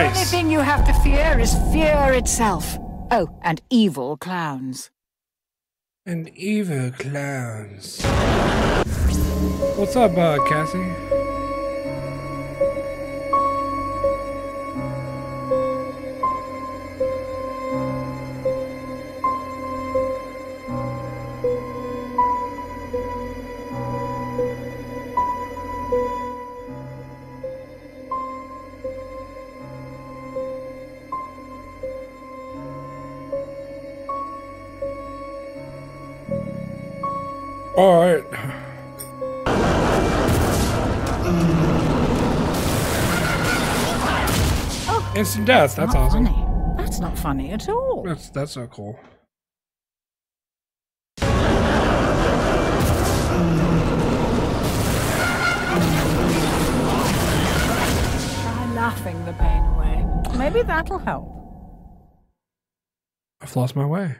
The only thing you have to fear is fear itself. Oh, and evil clowns. And evil clowns. What's up, uh, Cassie? Death. That's not awesome. Funny. That's not funny at all. That's that's so cool. Try laughing the pain away. Maybe that'll help. I've lost my way.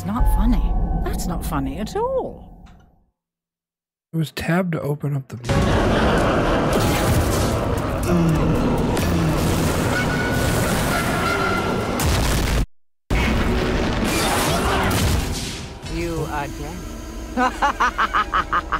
That's not funny. That's not funny at all. It was tab to open up the. You again. Ah,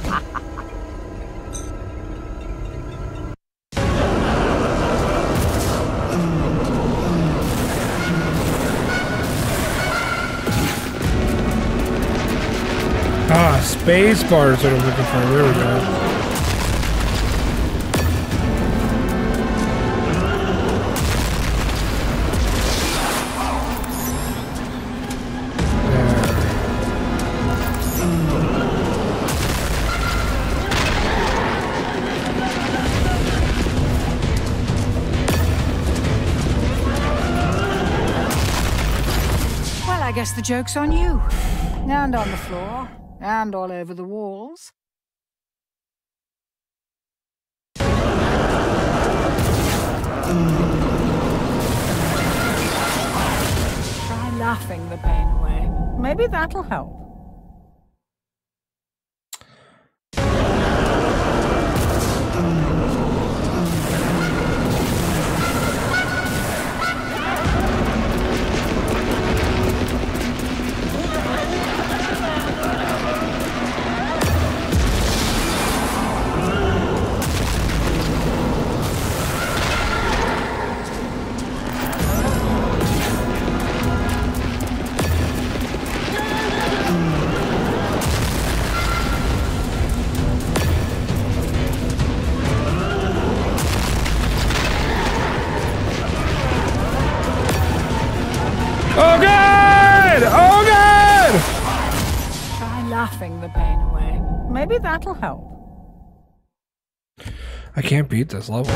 space bar is what I'm looking for. There we go. Well, I guess the joke's on you. And on the floor. And all over the walls. Try laughing the pain away. Maybe that'll help. That'll help. I can't beat this level.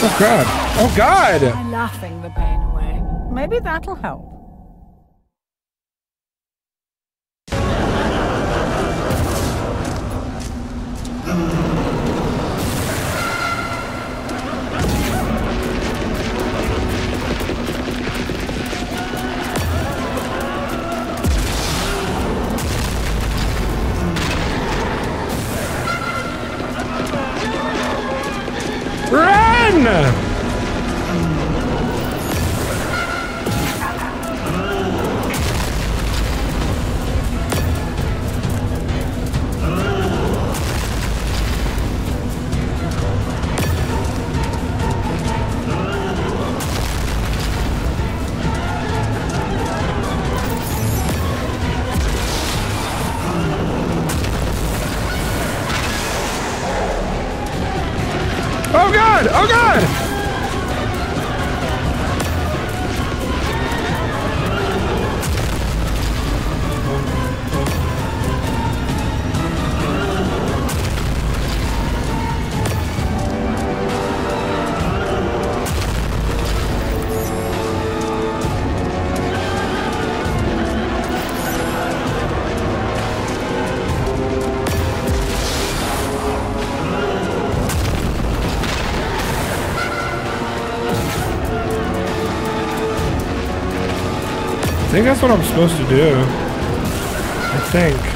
Oh god! Oh god! Try laughing the pain away. Maybe that'll help. Run! That's what I'm supposed to do. I think.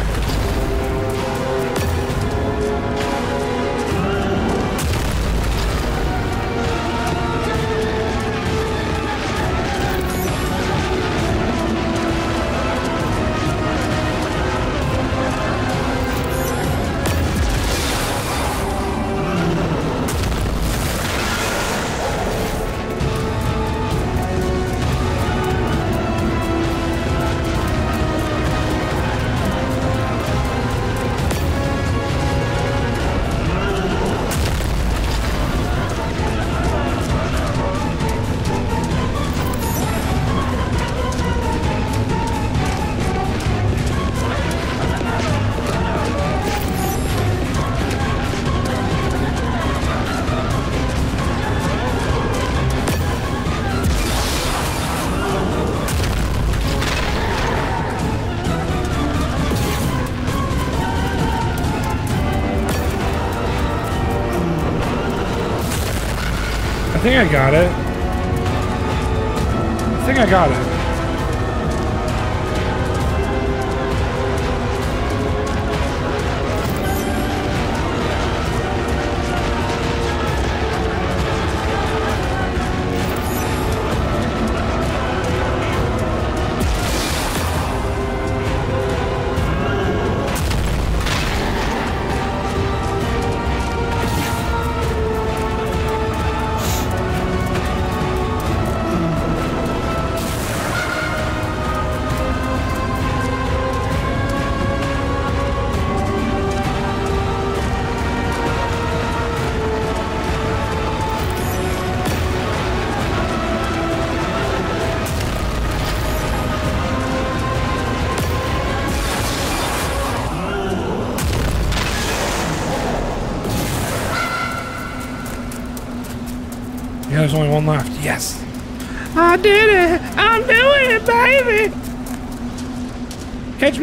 Got it.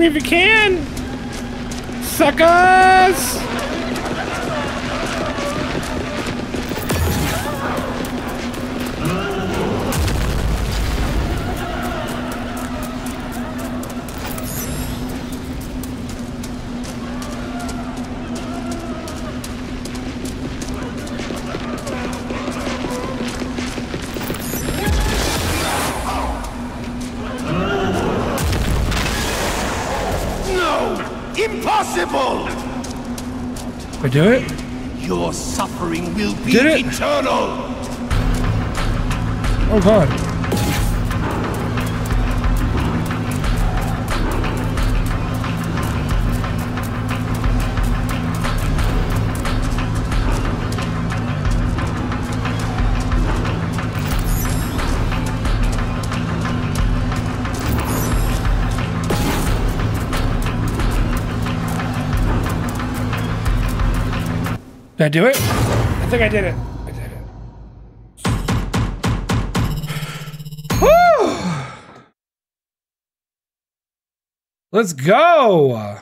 If you can. I do it? Your suffering will be eternal. Oh god. Did I do it? I think I did it. I did it. Woo! Let's go.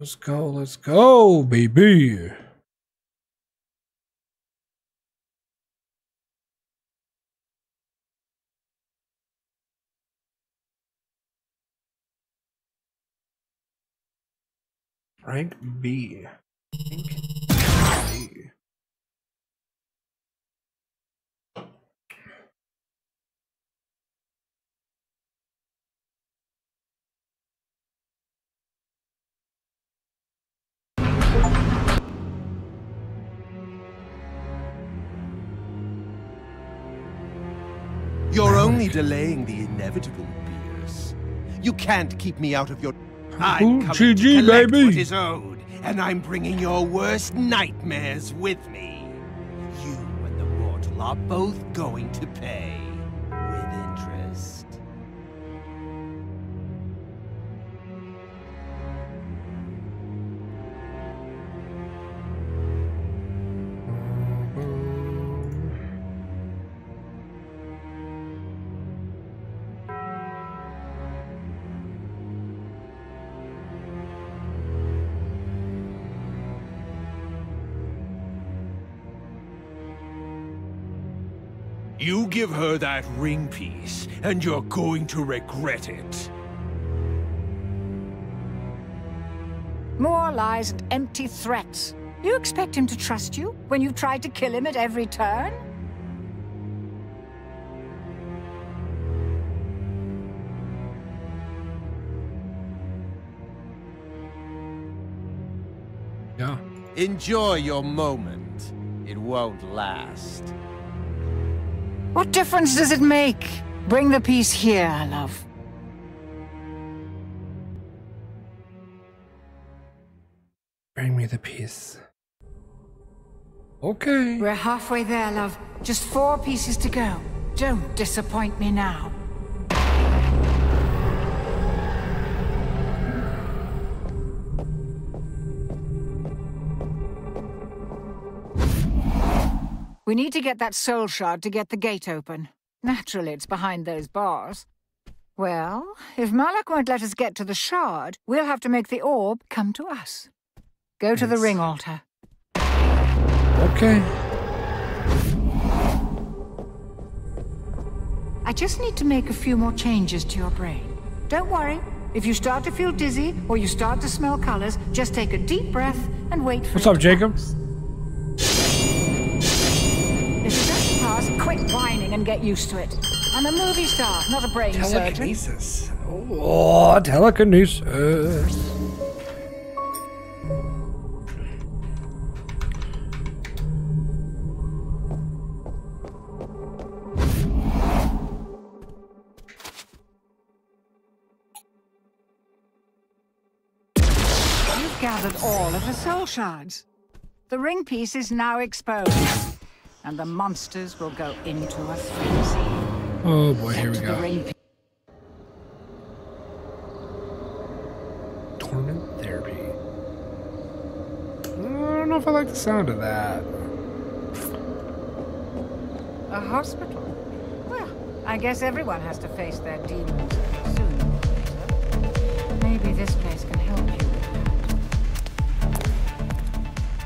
Let's go. Let's go, baby. Rank B. Rank B. You're only delaying the inevitable, Beerus. You can't keep me out of your I'm coming GG, to collect baby. what is owed, and I'm bringing your worst nightmares with me. You and the mortal are both going to pay. You give her that ring piece, and you're going to regret it. More lies and empty threats. You expect him to trust you when you've tried to kill him at every turn? Yeah. Enjoy your moment. It won't last. What difference does it make? Bring the piece here, love. Bring me the piece. Okay. We're halfway there, love. Just four pieces to go. Don't disappoint me now. We need to get that soul shard to get the gate open. Naturally, it's behind those bars. Well, if Malak won't let us get to the shard, we'll have to make the orb come to us. Go to the ring altar. Okay. I just need to make a few more changes to your brain. Don't worry. If you start to feel dizzy or you start to smell colors, just take a deep breath and wait for What's up, Jacob? pass. Quit whining and get used to it. I'm a movie star, not a brain surgeon. Telekinesis. Oh, telekinesis. You've gathered all of the soul shards. The ring piece is now exposed, and the monsters will go into a frenzy. Oh boy, here we go. Torment therapy. I don't know if I like the sound of that. A hospital? Well, I guess everyone has to face their demons sooner or later. Maybe this place can help you.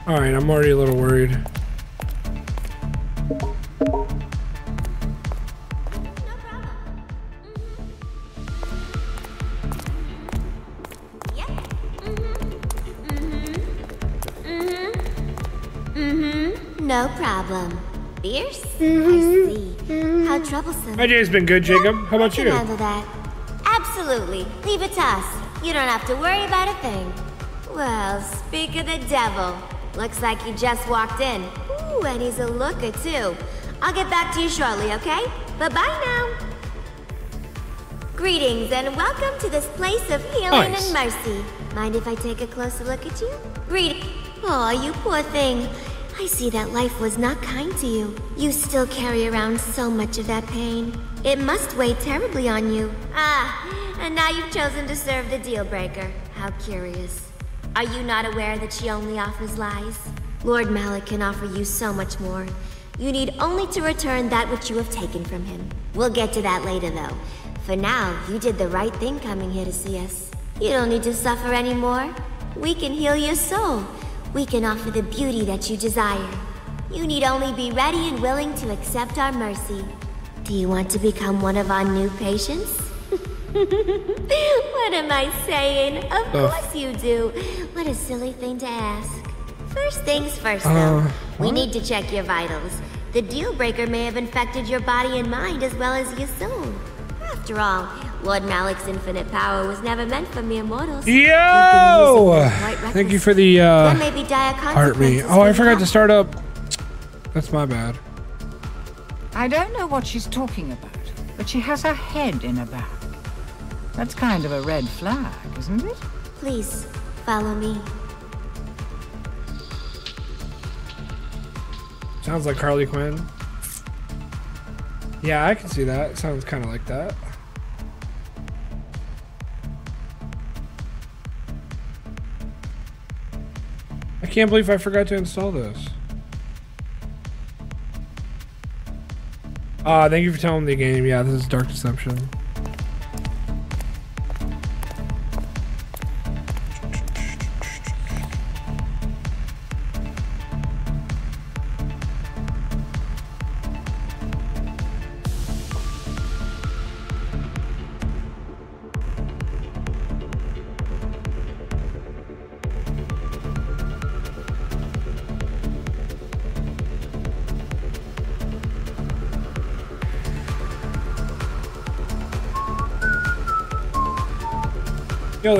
All right, I'm already a little worried. No problem. Fierce? I mm-hmm. see. How troublesome. My day's been good, Jacob. How about I can you? handle that. Absolutely. Leave it to us. You don't have to worry about a thing. Well, speak of the devil. Looks like he just walked in. Ooh, and he's a looker, too. I'll get back to you shortly, okay? Bye-bye now. Greetings and welcome to this place of healing Nice. and mercy. Mind if I take a closer look at you? Greet. Oh, you poor thing. I see that life was not kind to you. You still carry around so much of that pain. It must weigh terribly on you. Ah, and now you've chosen to serve the deal breaker. How curious. Are you not aware that she only offers lies? Lord Malak can offer you so much more. You need only to return that which you have taken from him. We'll get to that later, though. For now, you did the right thing coming here to see us. You don't need to suffer anymore. We can heal your soul. We can offer the beauty that you desire. You need only be ready and willing to accept our mercy. Do you want to become one of our new patients? what am I saying? Of Ugh. course you do. What a silly thing to ask. First things first, though. Uh, we what? need to check your vitals. The deal breaker may have infected your body and mind as well as your soul. After all, Lord Malak's infinite power was never meant for mere mortals. You've been using Yo! Thank you for the uh, There may be dire heart me. Oh, I forgot to start up. That's my bad. I don't know what she's talking about, but she has her head in her bag. That's kind of a red flag, isn't it? Please, follow me. Sounds like Harley Quinn. Yeah, I can see that. It sounds kind of like that. I can't believe I forgot to install this. Ah, thank you for telling me the game. Yeah, this is Dark Deception.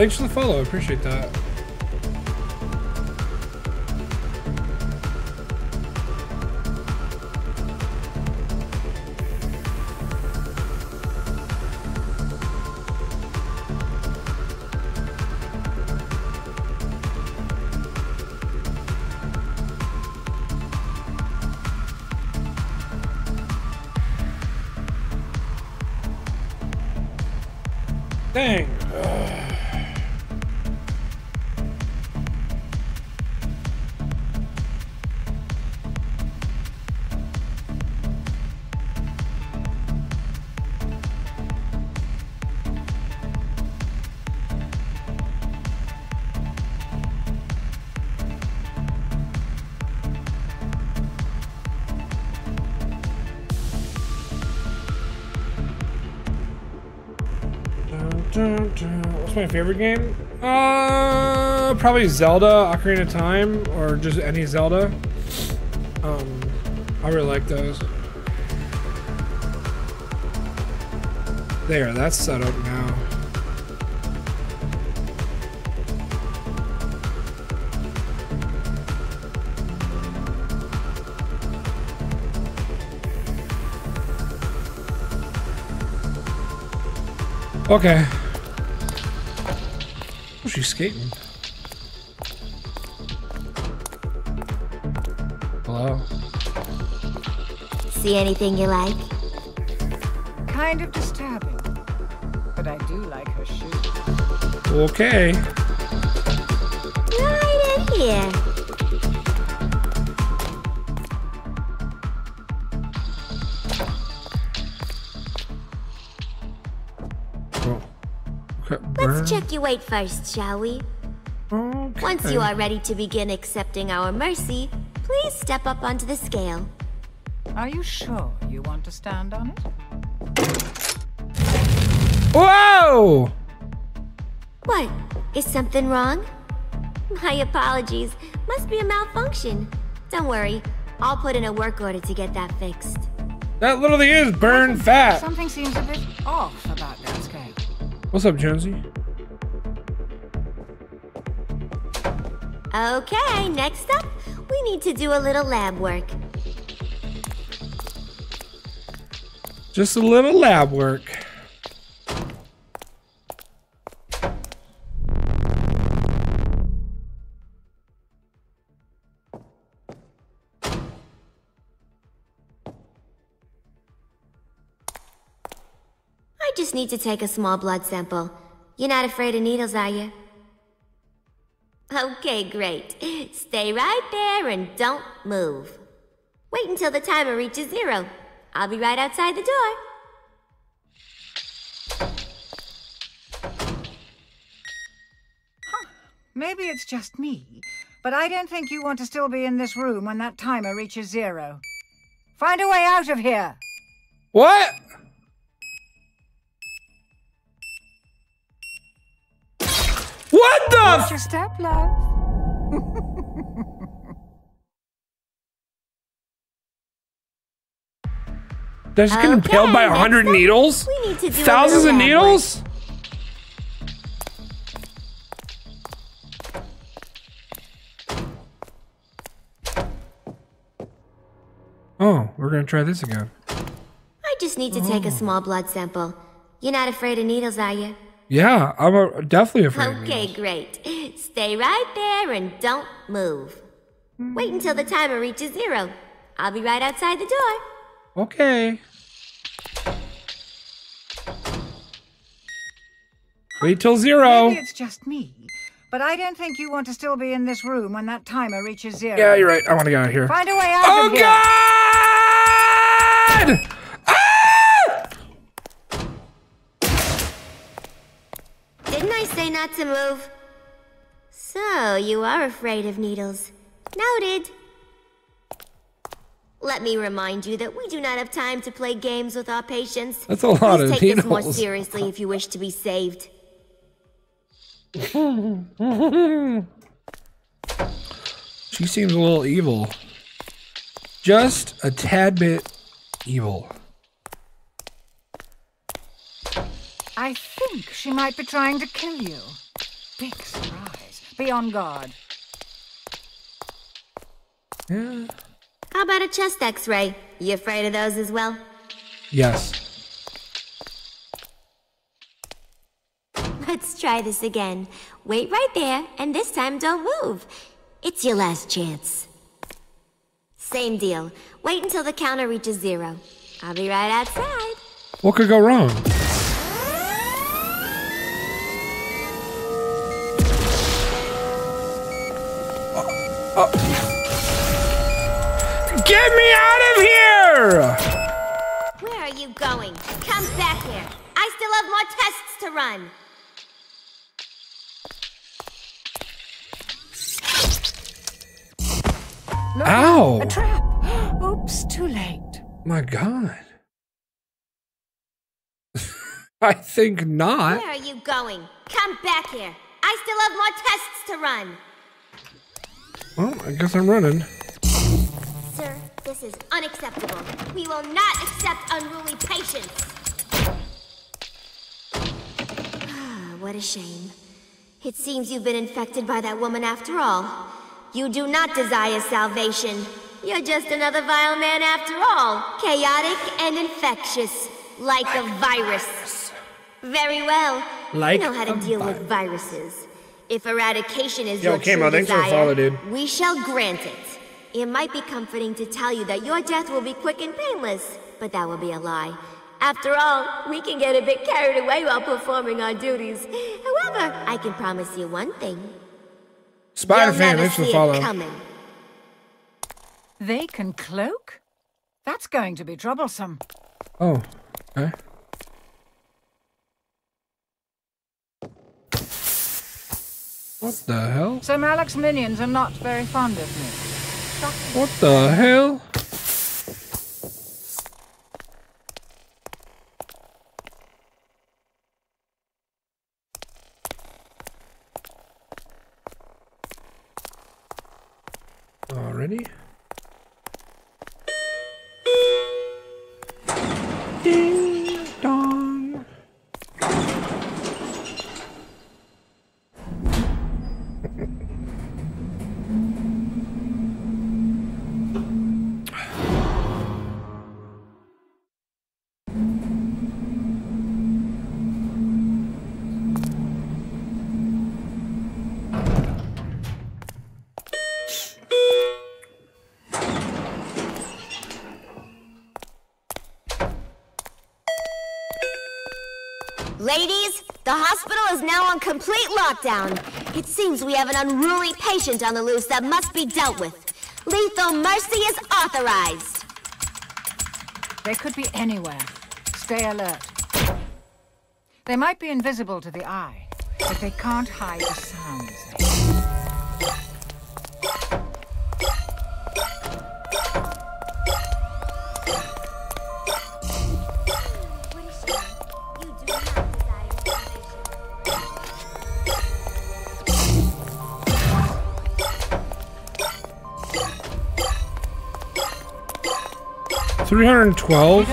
Thanks for the follow. I appreciate that. My favorite game? Uh, probably Zelda, Ocarina of Time, or just any Zelda. Um, I really like those. There, that's set up now. Okay. Skating. Hello. See anything you like? Kind of disturbing. But I do like her shoes. Okay. Right in here. Let's check first, shall we? Okay. Once you are ready to begin accepting our mercy, please step up onto the scale. Are you sure you want to stand on it? Whoa! What? Is something wrong? My apologies. Must be a malfunction. Don't worry. I'll put in a work order to get that fixed. That literally is burn fat. Something seems a bit off about that scale. What's up, Jonesy? Okay, next up, we need to do a little lab work. Just a little lab work. I just need to take a small blood sample. You're not afraid of needles, are you? Okay, great. Stay right there and don't move. Wait until the timer reaches zero. I'll be right outside the door. Huh. Maybe it's just me, but I don't think you want to still be in this room when that timer reaches zero. Find a way out of here! What? What the? Watch your step, love. They're just getting Okay, impaled by a hundred needles? we need to do Thousands of needles? Oh, we're gonna try this again. I just need to take a oh. small blood sample. You're not afraid of needles, are you? Yeah, I'm uh definitely afraid. of Okay, needles. great. Stay right there and don't move. Wait until the timer reaches zero. I'll be right outside the door. Okay. Wait till zero. Maybe it's just me, but I don't think you want to still be in this room when that timer reaches zero. Yeah, you're right. I want to get out of here. Find a way out Oh of here. Oh God! Say not to move? So, you are afraid of needles. Noted. Let me remind you that we do not have time to play games with our patients. That's a lot Please of take this more seriously if you wish to be saved. She seems a little evil. Just a tad bit evil. I think she might be trying to kill you. big surprise. Be on guard. Yeah. How about a chest x-ray? You afraid of those as well? Yes. Let's try this again. Wait right there, and this time don't move. It's your last chance. Same deal. Wait until the counter reaches zero. I'll be right outside. What could go wrong? Here! Where are you going? Come back here. I still have more tests to run. Look, Ow! A trap. Oops, too late. My god. I think not. Where are you going? Come back here. I still have more tests to run. Well, I guess I'm running. Sir, this is unacceptable. We will not accept unruly patients. Ah, what a shame. It seems you've been infected by that woman after all. You do not desire salvation. You're just another vile man after all. Chaotic and infectious, like a virus. Very well. Like you know how to a deal with viruses. If eradication is Yo, your Camo, true thanks for the desire, follow, dude. we shall grant it. It might be comforting to tell you that your death will be quick and painless, but that will be a lie. After all, we can get a bit carried away while performing our duties. However, I can promise you one thing. Spider You'll fan, never thanks for see the follow. coming. They can cloak? That's going to be troublesome. Oh, okay. What the hell? So Malak's minions are not very fond of me. What the hell? Already? Ding lockdown. It seems we have an unruly patient on the loose that must be dealt with. Lethal mercy is authorized. They could be anywhere. Stay alert. They might be invisible to the eye, but they can't hide the sounds. 312?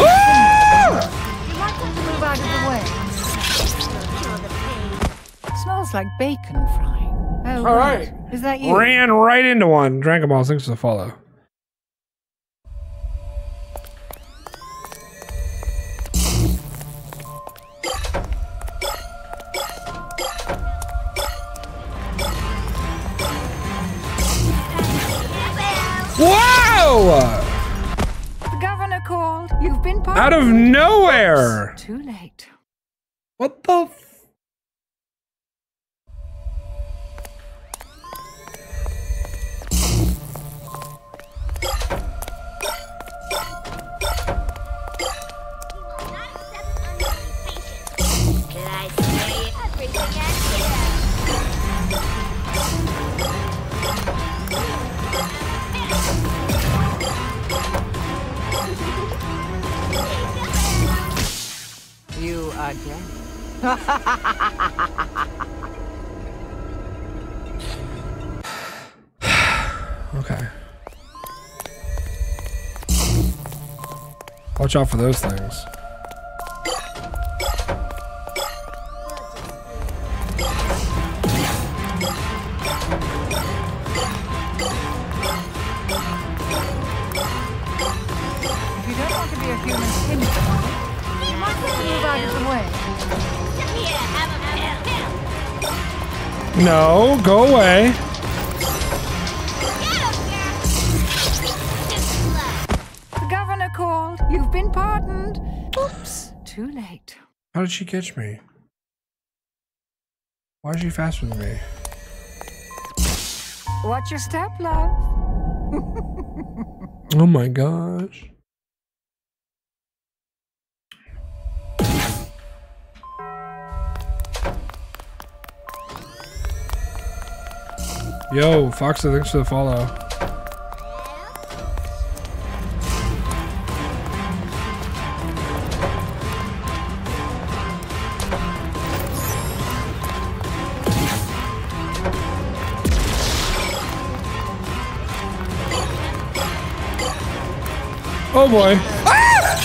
Ah! Smells like bacon frying. Oh, All right. right. Is that you? Ran right into one. Dragon Balls, thanks for the follow. Whoa! The called. You've been part Out of nowhere! Too late. What the again. Okay. Watch out for those things. No, go away. The governor called. You've been pardoned. Oops, too late. How did she catch me? Why is she faster than me? Watch your step, love. Oh my gosh. Yo, Foxa, thanks for the follow. Oh boy. Ah!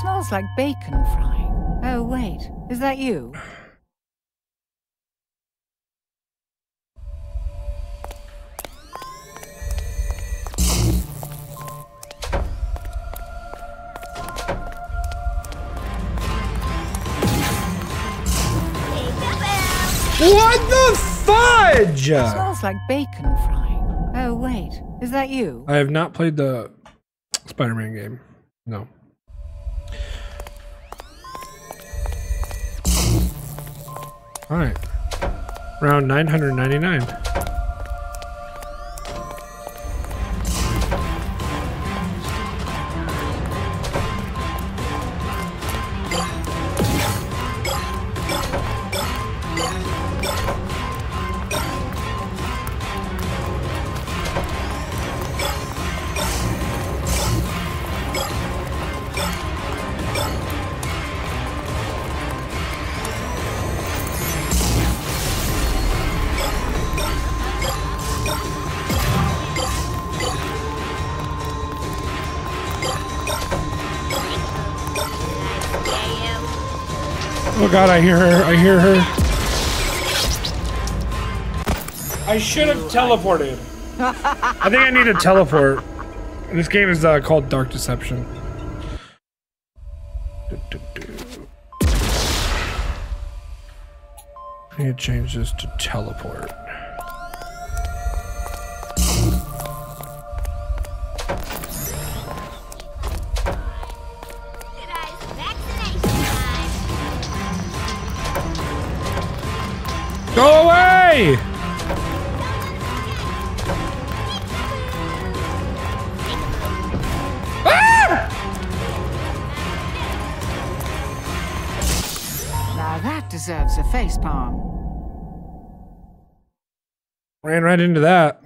Smells like bacon frying. Oh, wait. Is that you? Fudge? Smells like bacon frying. Oh, wait. Is that you? I have not played the Spider-Man game. No. All right. Round 999. Oh god, I hear her. I hear her. I should have teleported. I think I need to teleport. This game is uh, called Dark Deception. I need to change this to teleport. Away! Now that deserves a facepalm. Ran right into that.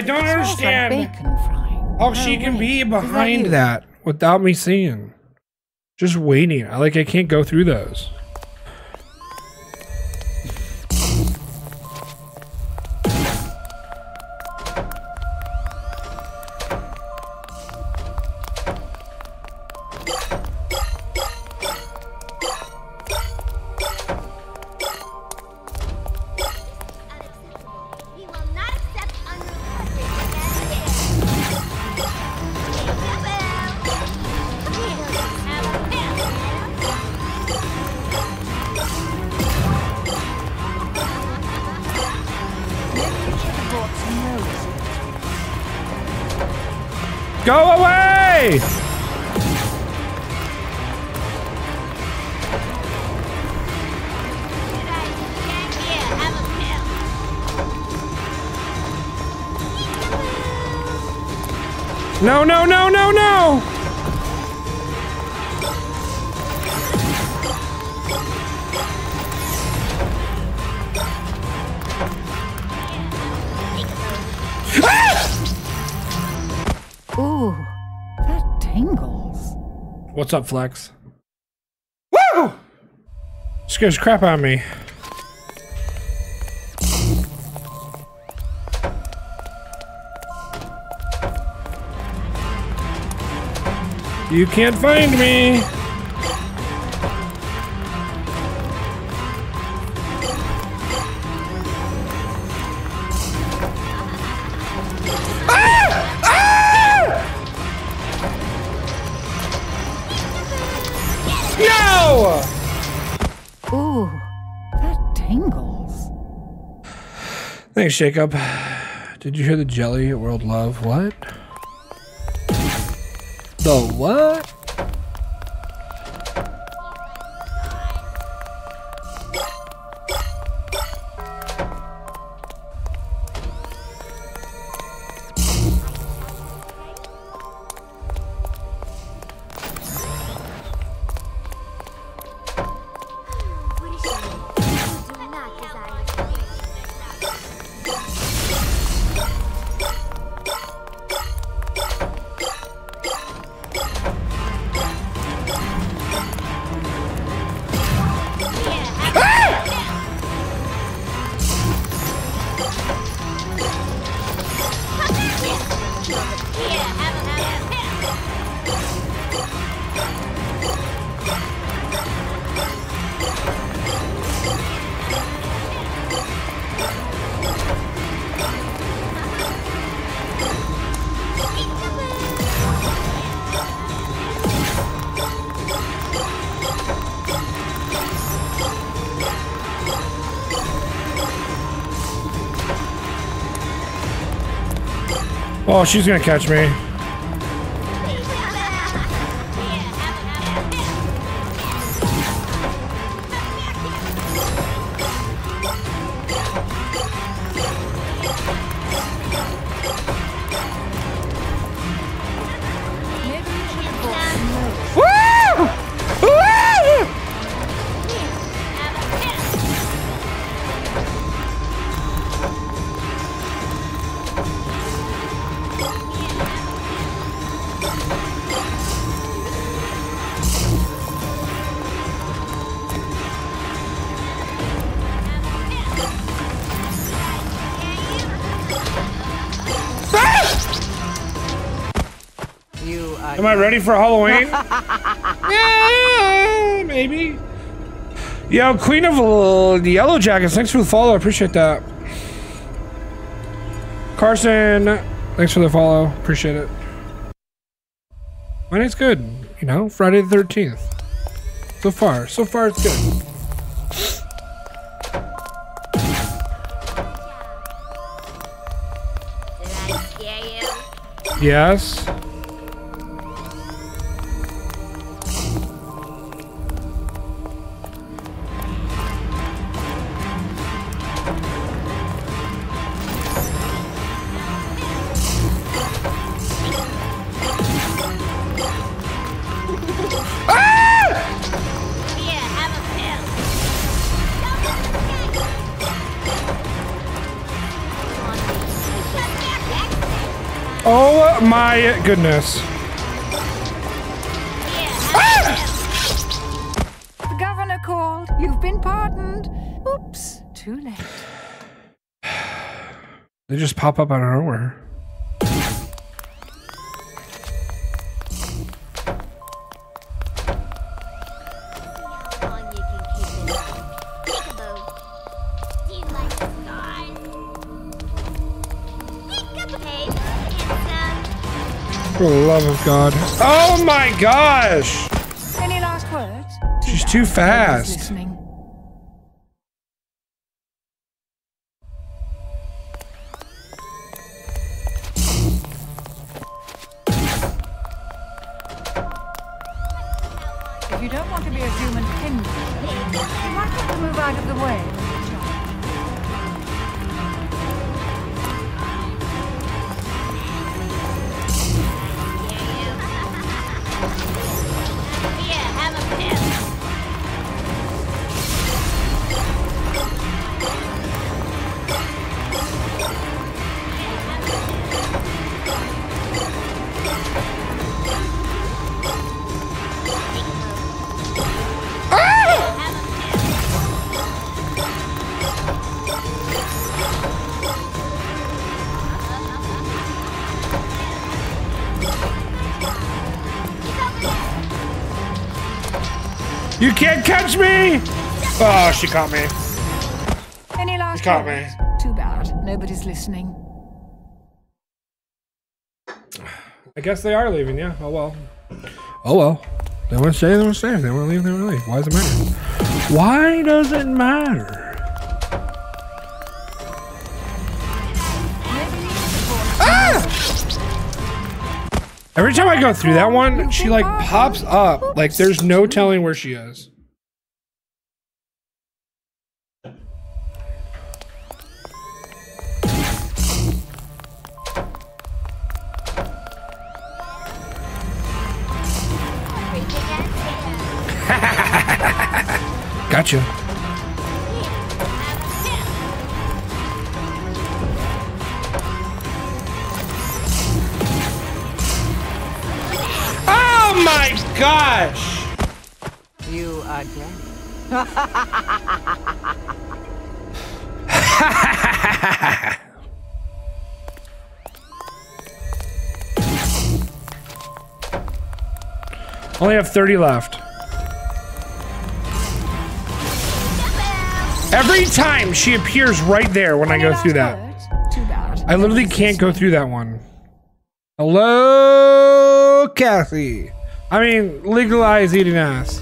I don't understand how Oh, she can be behind that without me seeing. Just waiting. I like I can't go through those. What's up, Flex? Woo! Scares crap out of me. You can't find me. Thanks, Jacob. Did you hear the jelly at World Love? What? The what? Oh, she's gonna catch me. Ready for Halloween? yeah, maybe. Yo, Queen of the Yellow Jackets, thanks for the follow. I appreciate that. Carson, thanks for the follow. Appreciate it. My night's good. You know, Friday the 13th. So far, so far it's good. Yes. My goodness. The governor called. You've been pardoned. Oops, too late. They just pop up out of nowhere. Love of God. Oh my gosh! Any last words? She's too fast. If you don't want to be a human penguin, you might want to move out of the way. Catch me! Oh, she caught me. Any last caught me. Too bad. Nobody's listening. I guess they are leaving, yeah. Oh well. Oh well. They want to stay, they want to stay. If they want to leave, they want to leave. Why does it matter? Why does it matter? Ah! Every time I go through that one, she like pops up. Like there's no telling where she is. Gotcha. Oh my gosh! You again. Only have 30 left. Every time she appears right there when I go through that. I literally can't go through that one. Hello, Kathy. I mean, legalize eating ass.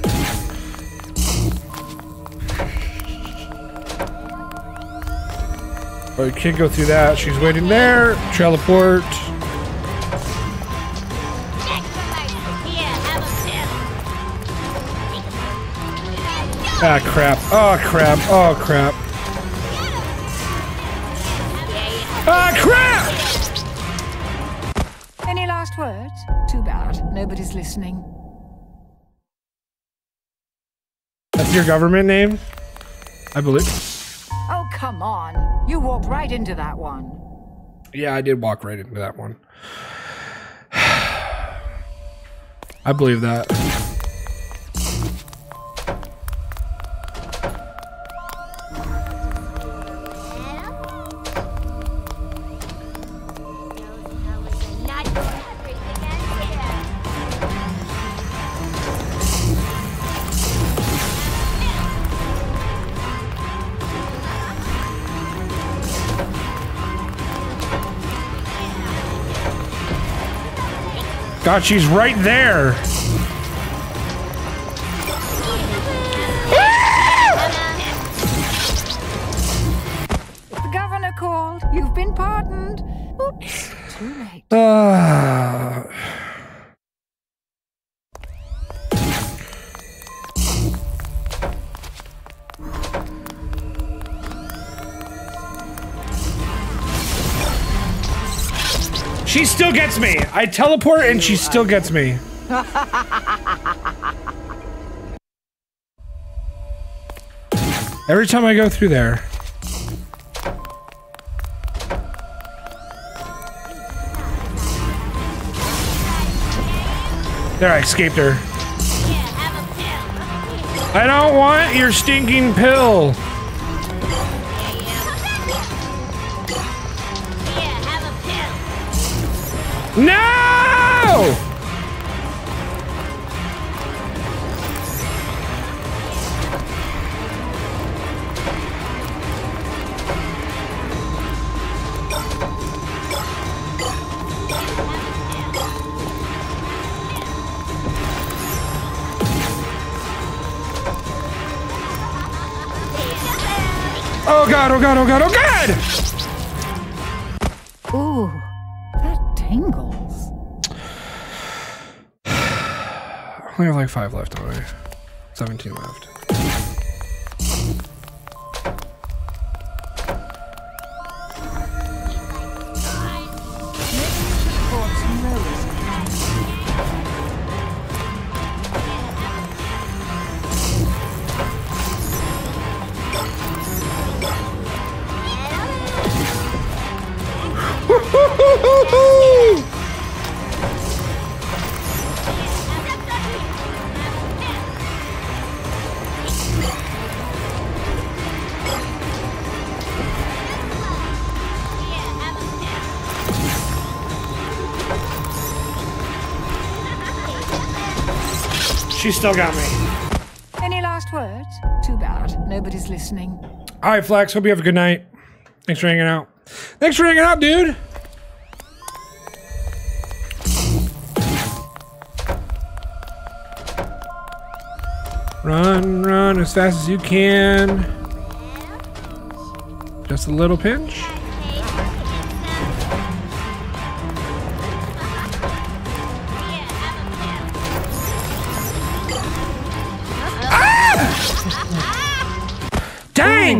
Oh, you can't go through that. She's waiting there. Teleport. Ah, crap. Oh, crap. Oh, crap. Ah, crap! Any last words? Too bad. Nobody's listening. That's your government name? I believe. Oh, come on. You walked right into that one. Yeah, I did walk right into that one. I believe that. God, she's right there. Gets me. I teleport and she still gets me. Every time I go through there. There, I escaped her. I don't want your stinking pill. No! Oh god, oh god, oh god, oh god! Only have like five left already. 17 left. She still got me. Any last words? Too bad. Nobody's listening. All right, Flex. Hope you have a good night. Thanks for hanging out. Thanks for hanging out, dude. Run, run as fast as you can. Just a little pinch.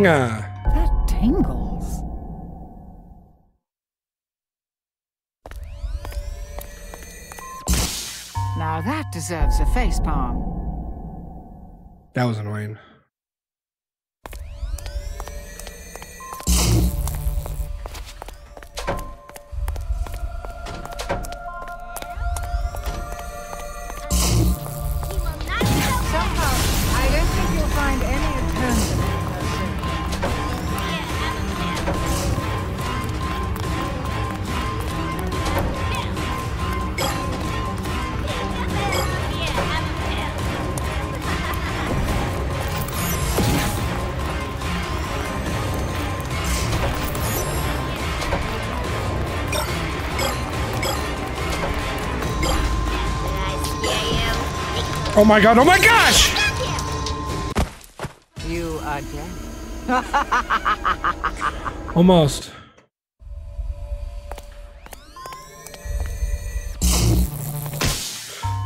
That tingles. Now that deserves a face palm. That was annoying. Oh my god, oh my gosh! You are dead. Almost.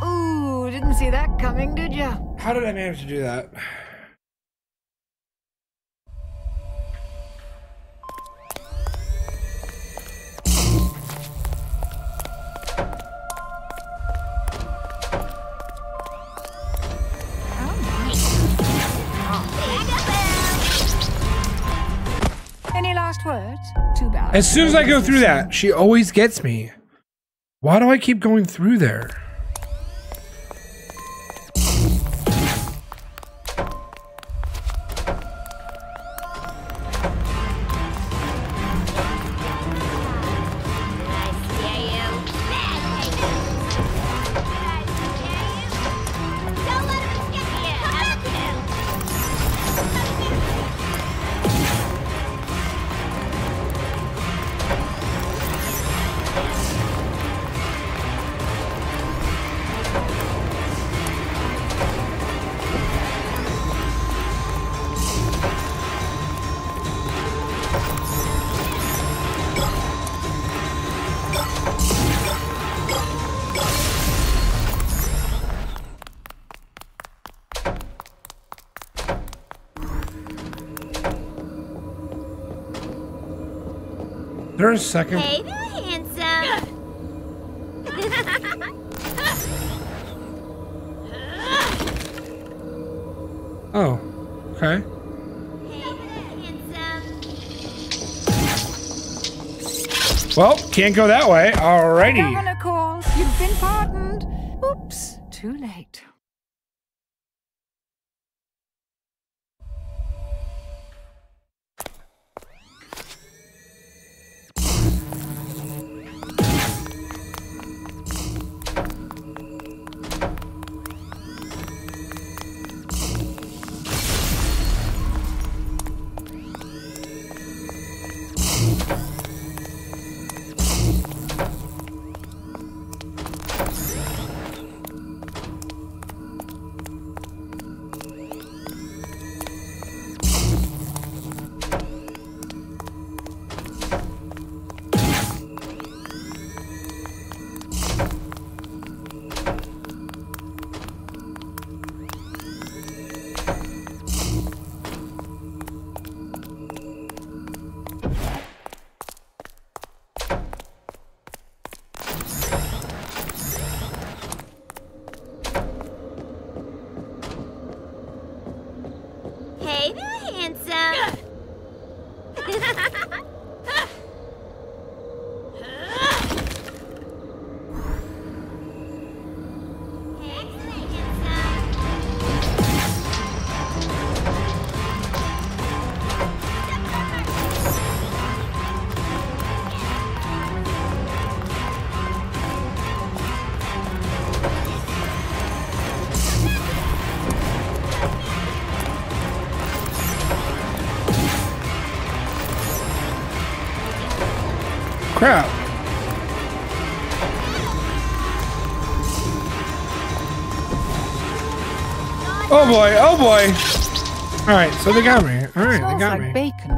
Ooh, didn't see that coming, did ya? How did I manage to do that? As soon as I go through that, she always gets me. Why do I keep going through there? A second. Hey there, handsome. Oh, okay. hey there, handsome. Well, can't go that way. Alrighty. Crap. Oh boy, oh boy. All right, so they got me. All right, they got me.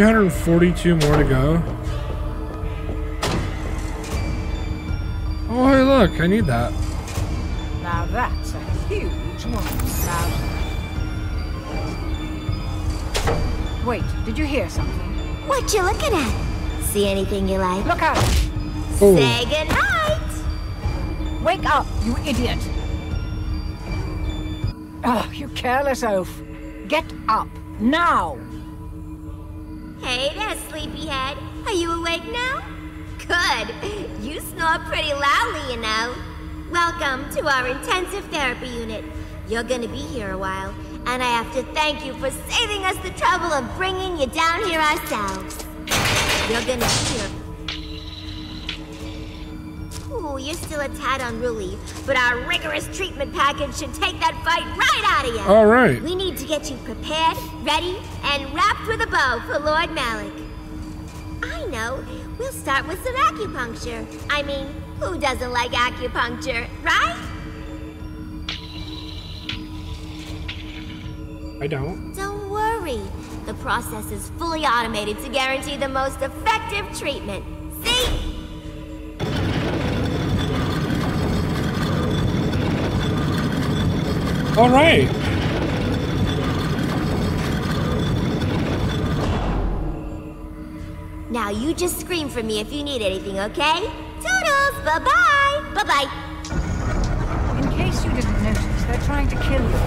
342 more to go. Oh, hey, look, I need that. Now that's a huge one. Wait, did you hear something? What you looking at? See anything you like? Look out! Oh. Say goodnight! Wake up, you idiot! Oh, you careless oaf. Get up, now! Hey there, sleepyhead. Are you awake now? Good. You snore pretty loudly, you know. Welcome to our intensive therapy unit. You're gonna be here a while, and I have to thank you for saving us the trouble of bringing you down here ourselves. You're gonna be here you're still a tad unruly, but our rigorous treatment package should take that fight right out of you. All right. We need to get you prepared, ready, and wrapped with a bow for Lord Malak. I know. We'll start with some acupuncture. I mean, who doesn't like acupuncture, right? I don't. Don't worry. The process is fully automated to guarantee the most effective treatment. See? All right. Now you just scream for me if you need anything, okay? Toodles! Bye-bye! Bye-bye! In case you didn't notice, they're trying to kill you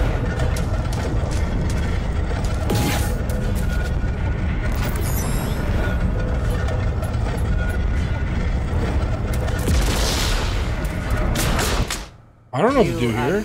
I don't know what to do here.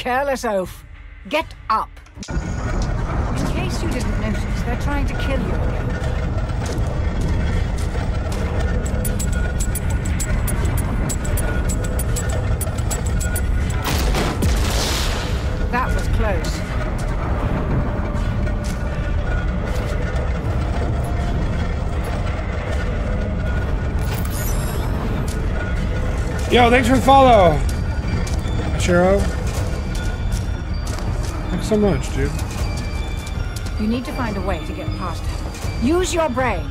Careless oaf. Get up. In case you didn't notice, they're trying to kill you. That was close. Yo, thanks for the follow. Shiro so much, dude. You need to find a way to get past her. Use your brain.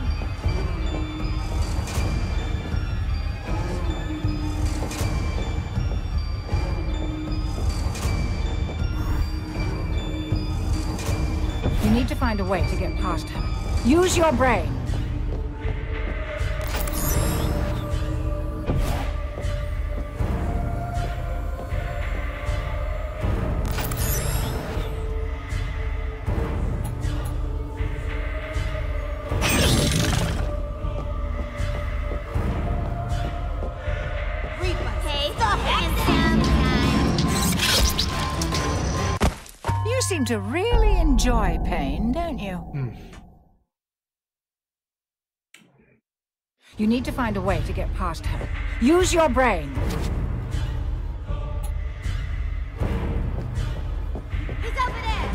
You need to find a way to get past her. Use your brain. Seem to really enjoy pain, don't you? Mm. You need to find a way to get past her. Use your brain. He's over there!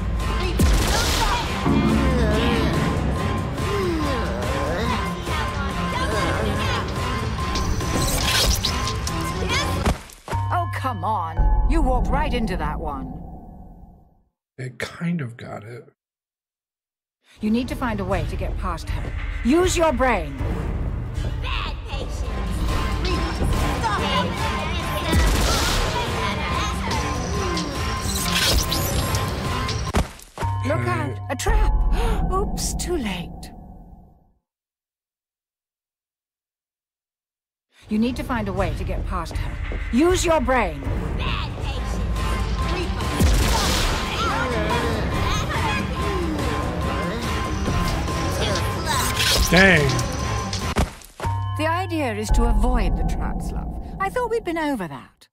Oh, come on. You walked right into that one. It kind of got it. You need to find a way to get past her. Use your brain. Bad patience. Look out! A trap! Oops, too late. You need to find a way to get past her. Use your brain. Bad Dang. The idea is to avoid the Tratslav. I thought we'd been over that.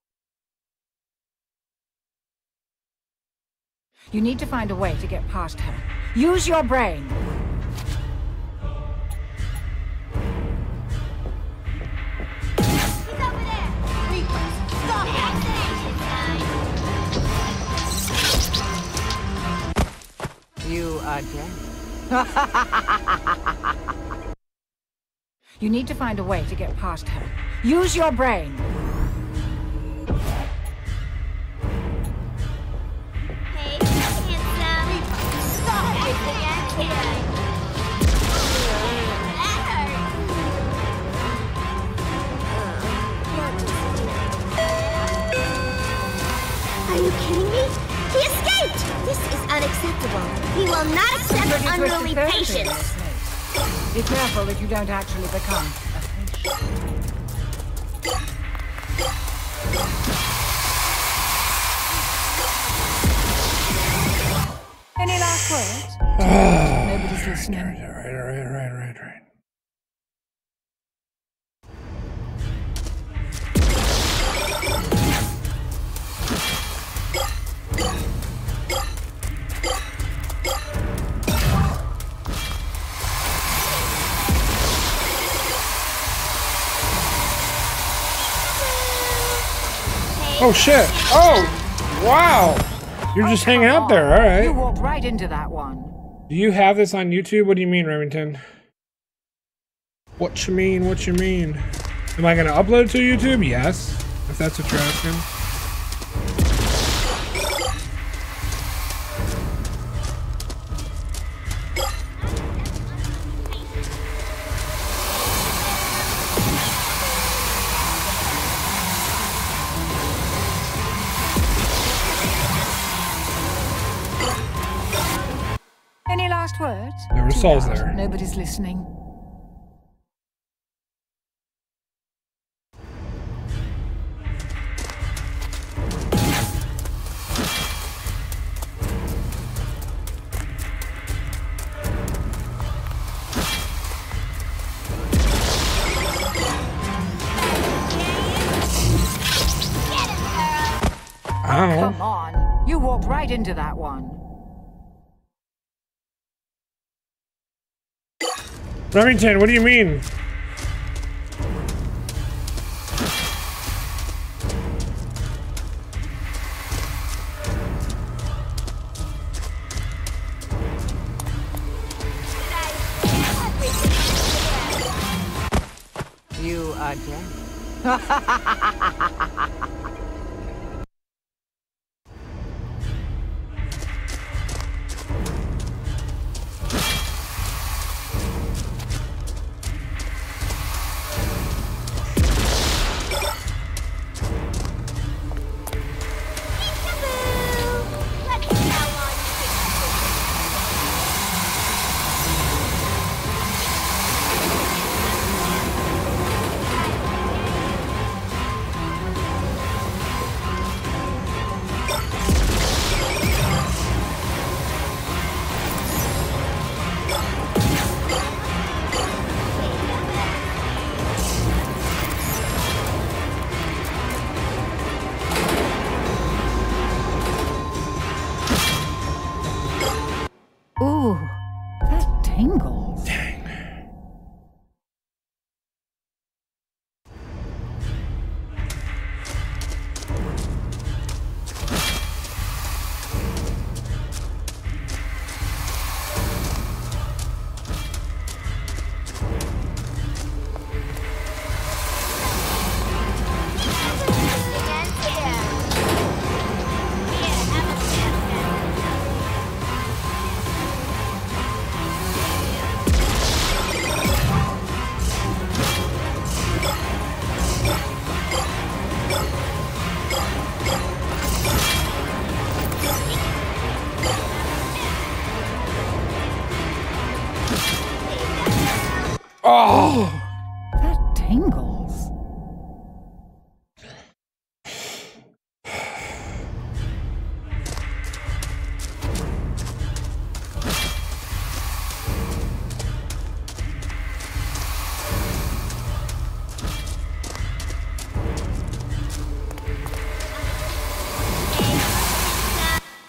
You need to find a way to get past her. Use your brain. You again. You need to find a way to get past her. Use your brain. Are you kidding me? He escaped! This is unacceptable. We will not accept unruly patience. Be careful that you don't actually become a patient. Any last words? Nobody's listening. All right, all right, all right, all right, all right. Oh shit! Oh! Wow! You're just hanging out there, alright. You walked right into that one. Do you have this on YouTube? What do you mean, Remington? What you mean, what you mean? Am I gonna upload it to YouTube? Yes. If that's what you're asking. Words? There were souls there. Nobody's listening. Remington, what do you mean?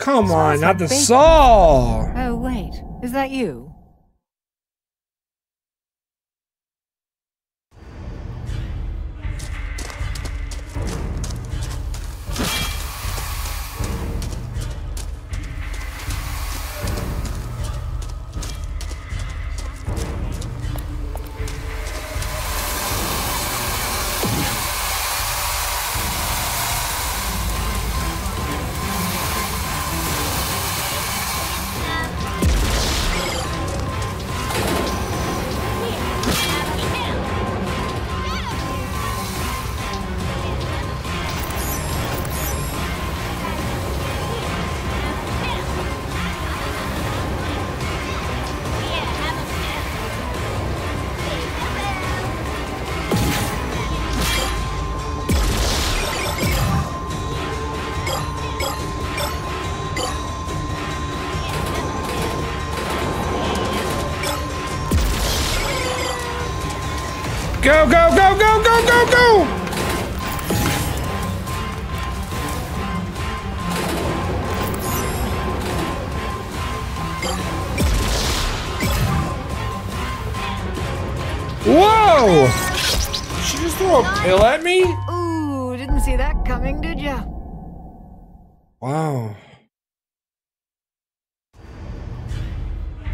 Come on, not the saw! Oh, wait. Is that you? Go, go, go, go, go, go, go! Whoa! Did she just throw a pill at me? Ooh, didn't see that coming, did ya? Wow.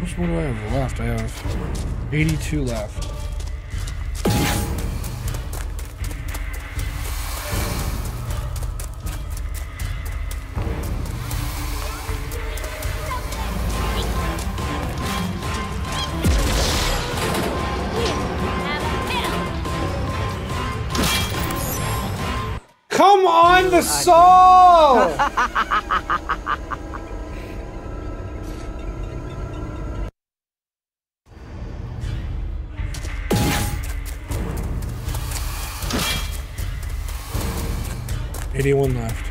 Much more do I have left? I have 82 left. Saw! Eighty-one left.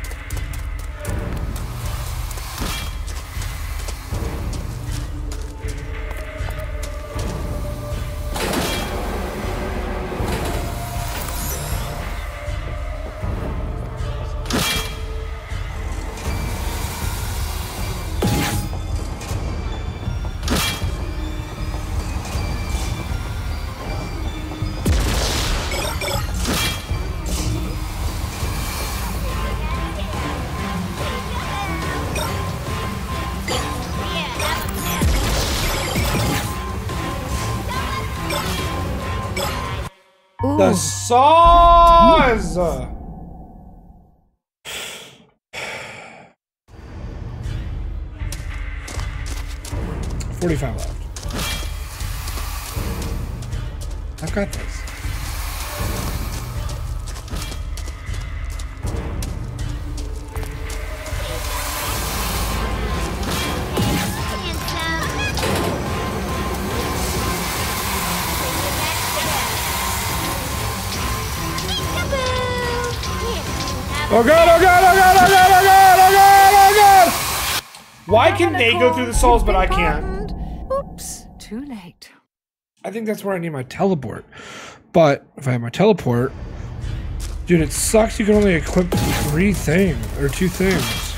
Can they go through the souls but I can't? Oops, too late. I think that's where I need my teleport. But if I have my teleport, dude, it sucks you can only equip three things or two things.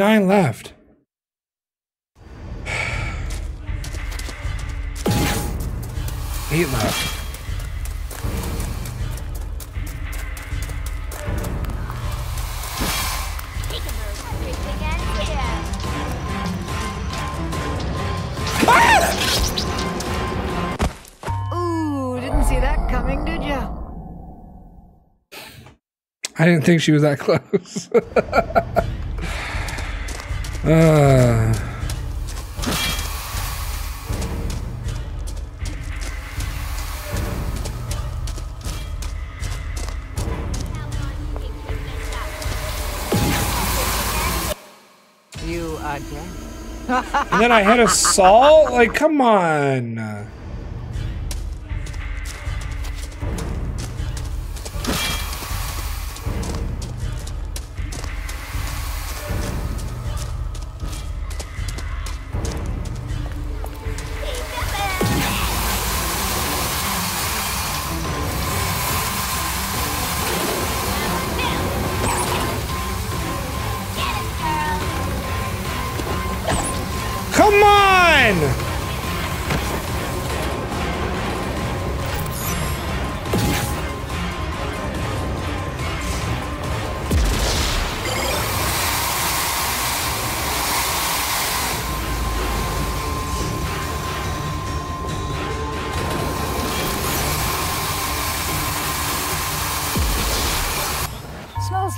Nine left. Eight left. Ooh, didn't see that coming, did you? I didn't think she was that close. Uh. You are dead. and then I had assault? Like, come on.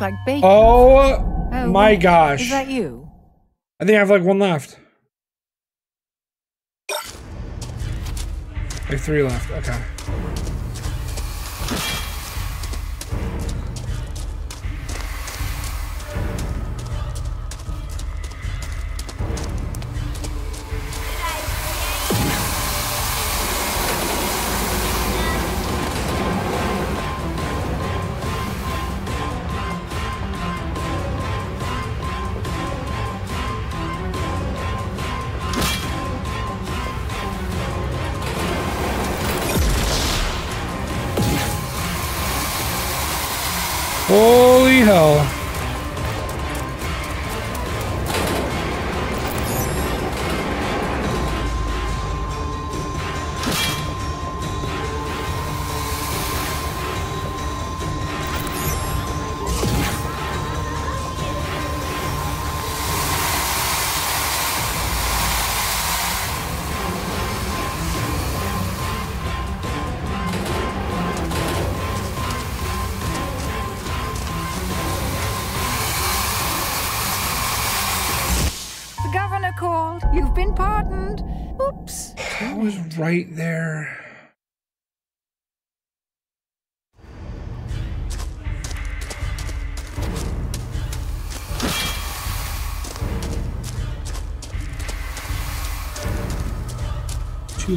Like bacon. Oh, Oh, my wait, gosh. Is that you? I think I have like one left. Like three left. Okay.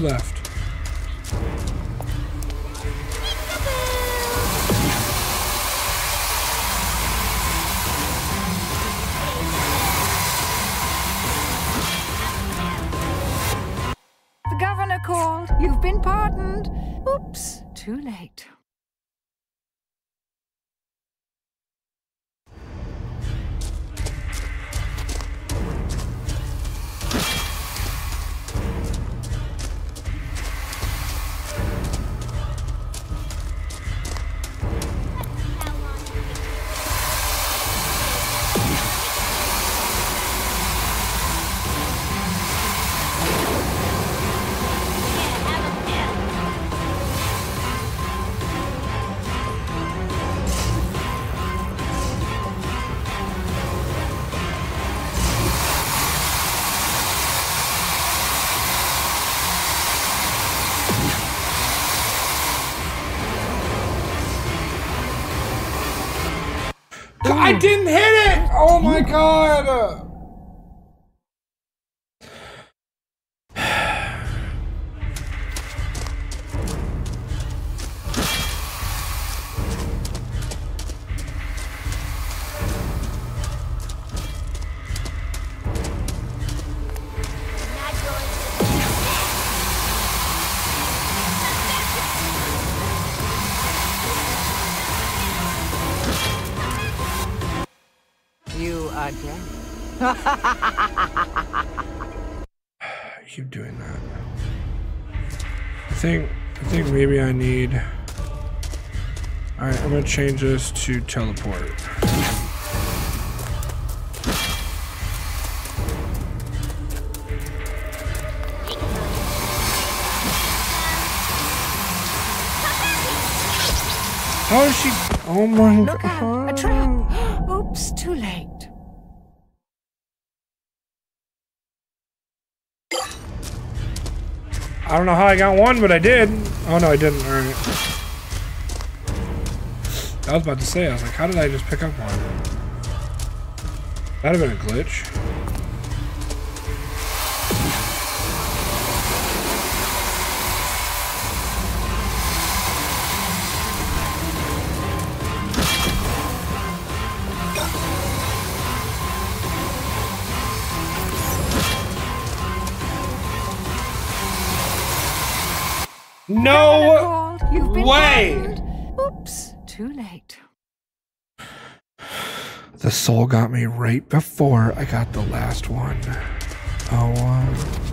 Left. Didn't hit it! Oh my god! Change this to teleport. How is she? Oh my Look god. Out, a trap. Oops, too late. I don't know how I got one, but I did. Oh no, I didn't. Alright. I was about to say, I was like, how did I just pick up one? That'd have been a glitch. No way! Oops, too late. The soul got me right before I got the last one. Oh my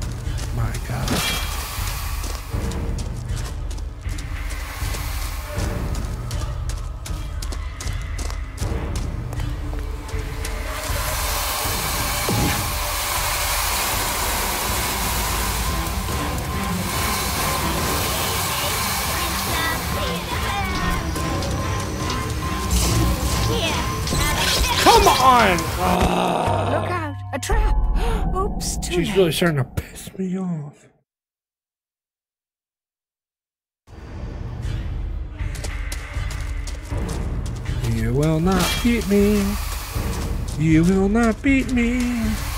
really starting to piss me off. You will not beat me. You will not beat me.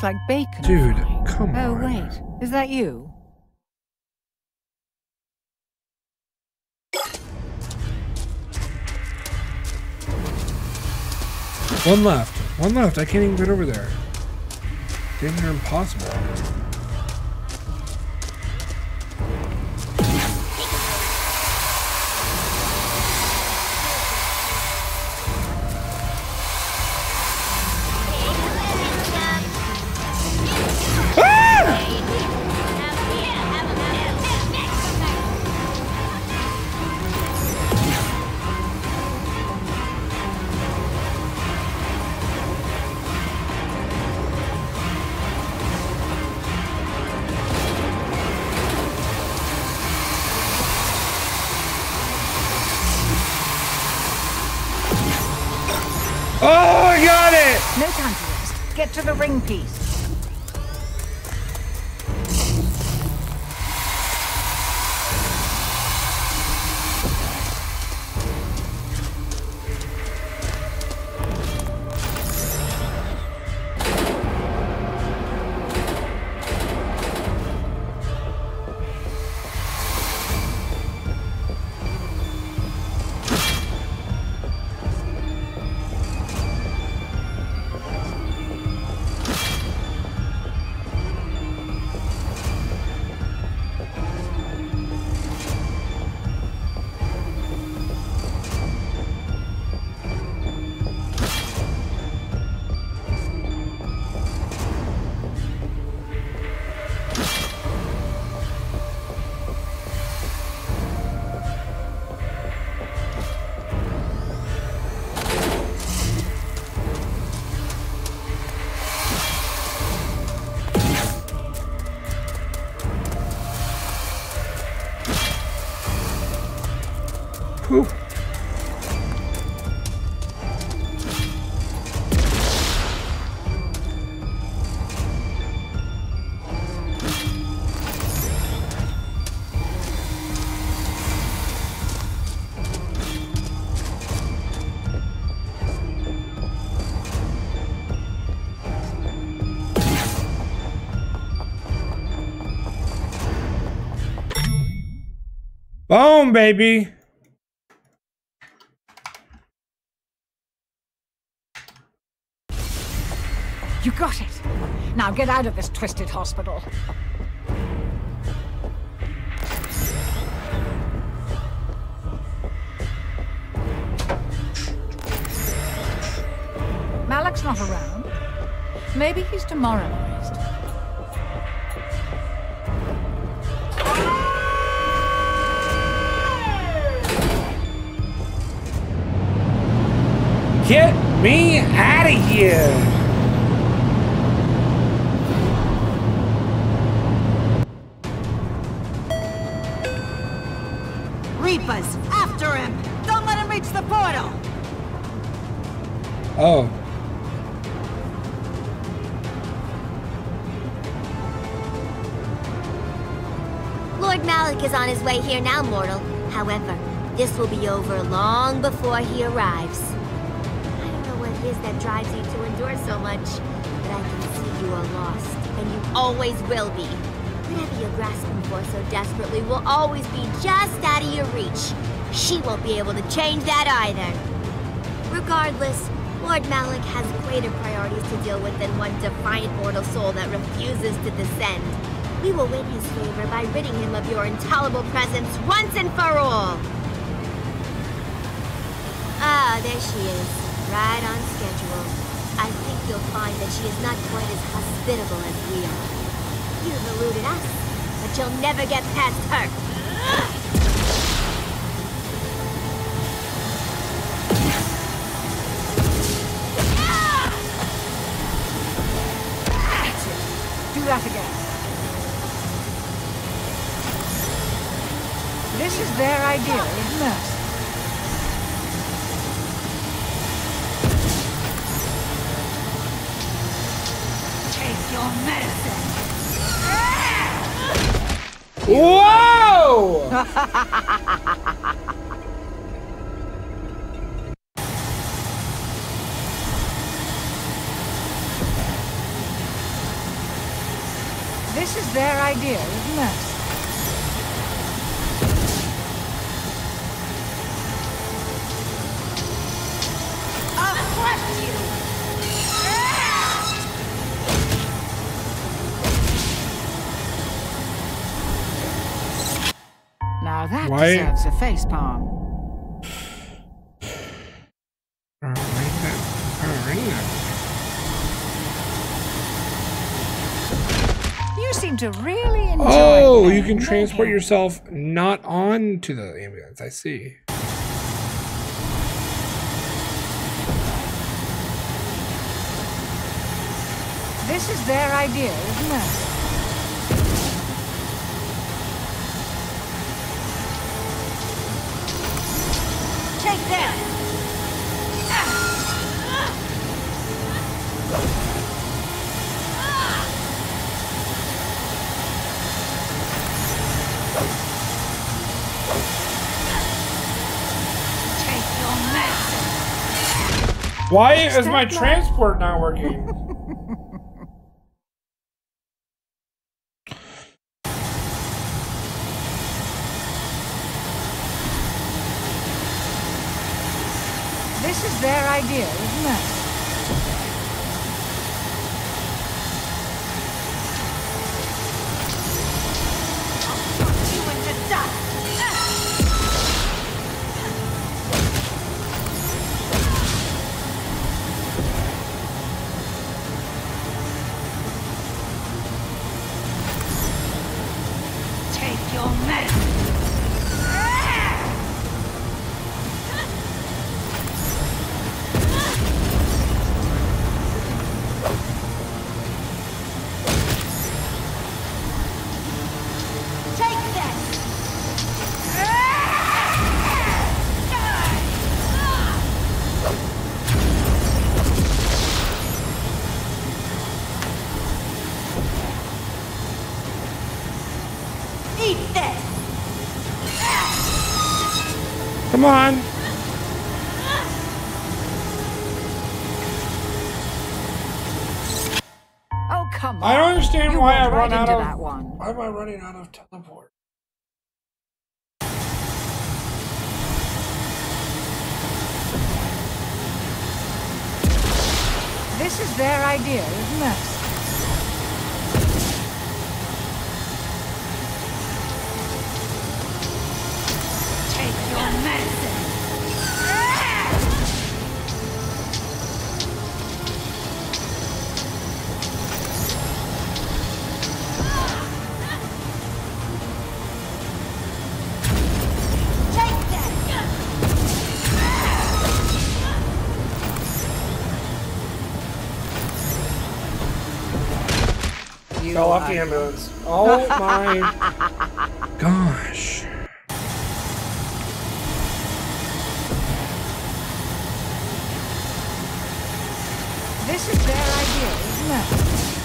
Smells like bacon. Dude, come oh, on. Oh, wait. Is that you? One left. One left. I can't even get over there. Damn near impossible. Boom, baby. You got it. Now get out of this twisted hospital. Malak's not around. Maybe he's demoralized. Out of here! Reapers, after him! Don't let him reach the portal! Oh. Lord Malak is on his way here now, mortal. However, this will be over long before he arrives. That drives you to endure so much, but I can see you are lost, and you always will be. Whatever you're grasping for so desperately will always be just out of your reach. She won't be able to change that either. Regardless, Lord Malak has greater priorities to deal with than one defiant mortal soul that refuses to descend. We will win his favor by ridding him of your intolerable presence once and for all. Ah, there she is. Right on schedule. I think you'll find that she is not quite as hospitable as we are. You've eluded us, but you'll never get past her. This is their idea of mercy. That Why- deserves a face palm. You seem to really enjoy Oh, you can transport yourself not onto the ambulance. I see. This is their idea of mercy. Why is my transport not working? Come on. Oh, come on. I don't understand you why I run right out of. One. Why am I running out of teleport? This is their idea, off the ambulance. Oh my gosh. This is their idea, isn't it?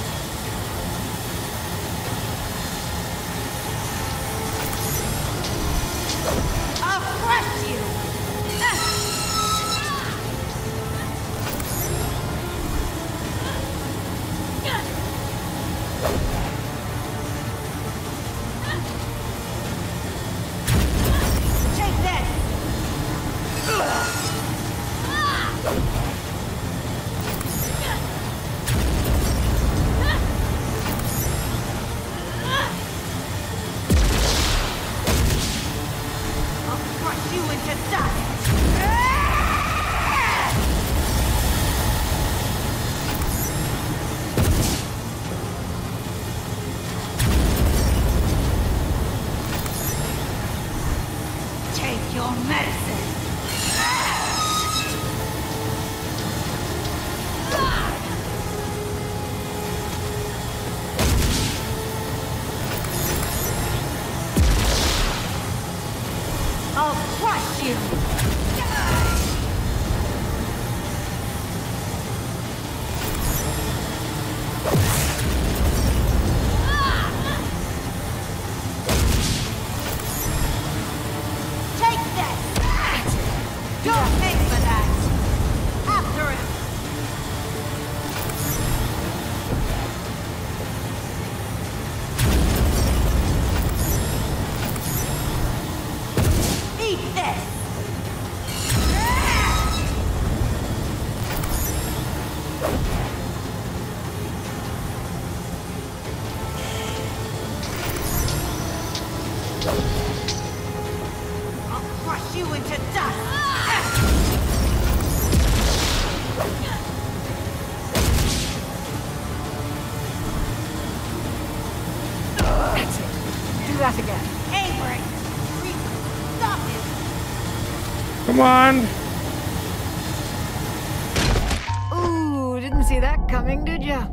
coming, did?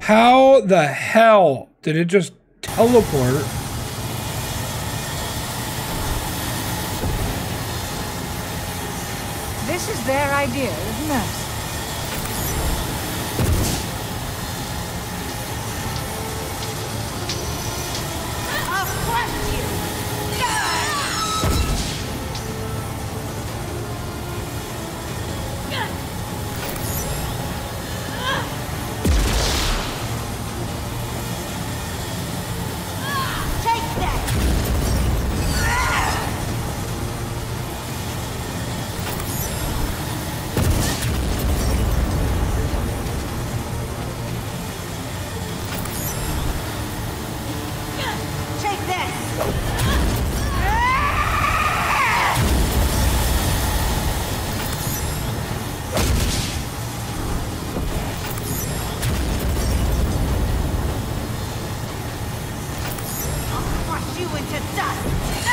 How the hell did it just teleport? This is their idea you into dust!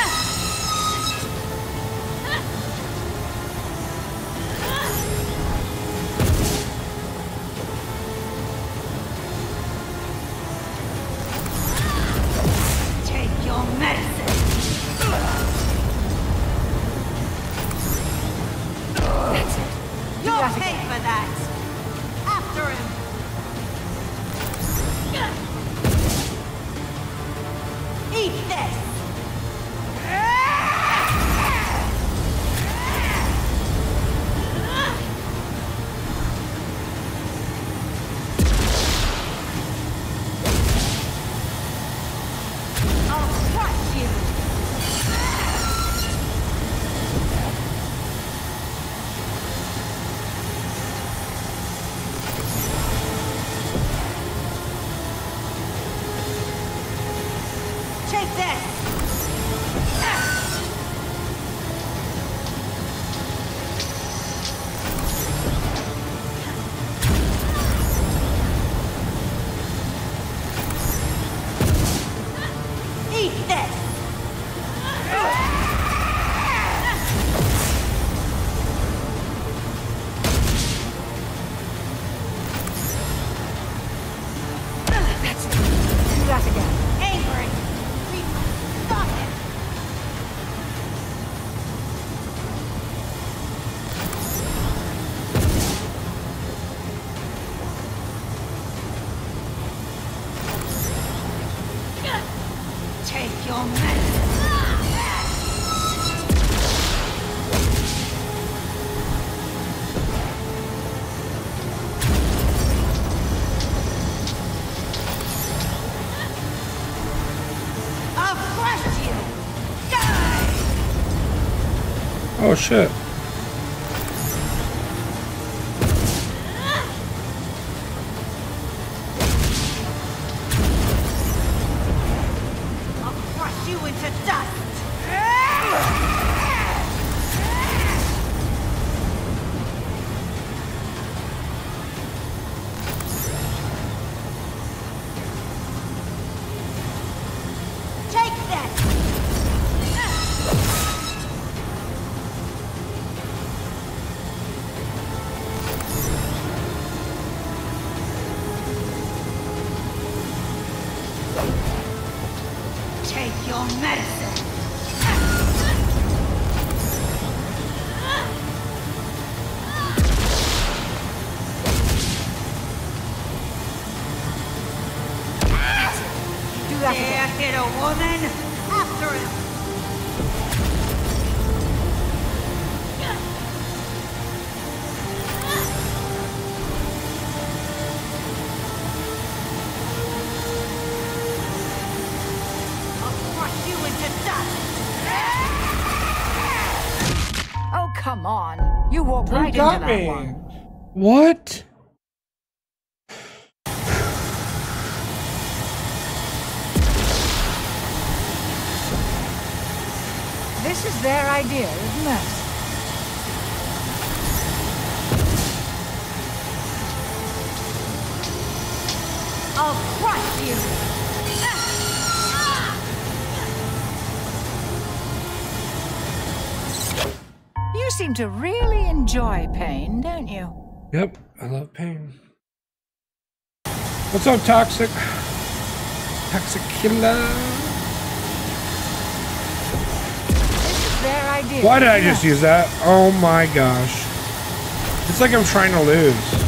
sure. Oh shit. got me. What? This is their idea of mercy. I'll crush you! Seem to really enjoy pain, don't you? Yep, I love pain. What's up, Toxic? Toxic Killer? This is their idea. Why did I just use that? Oh my gosh. It's like I'm trying to lose.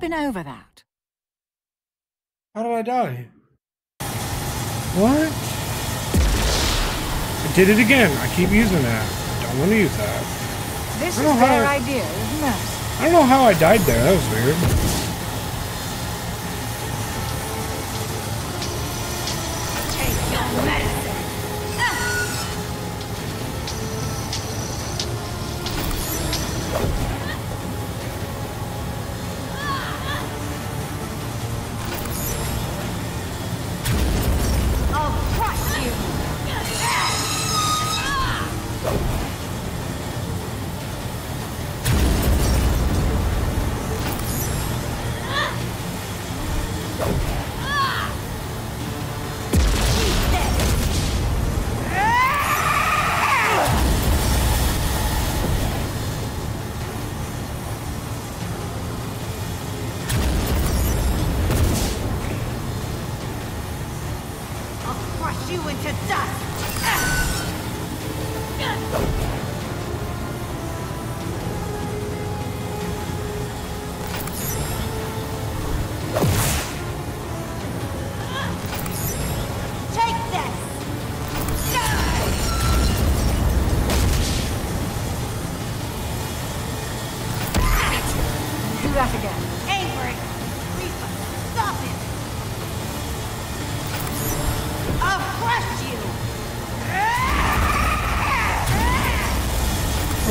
Been over that. How did I die? What? I did it again. I keep using that. Don't want to use that. This is their I, idea, isn't it? I don't know how I died there. That was weird.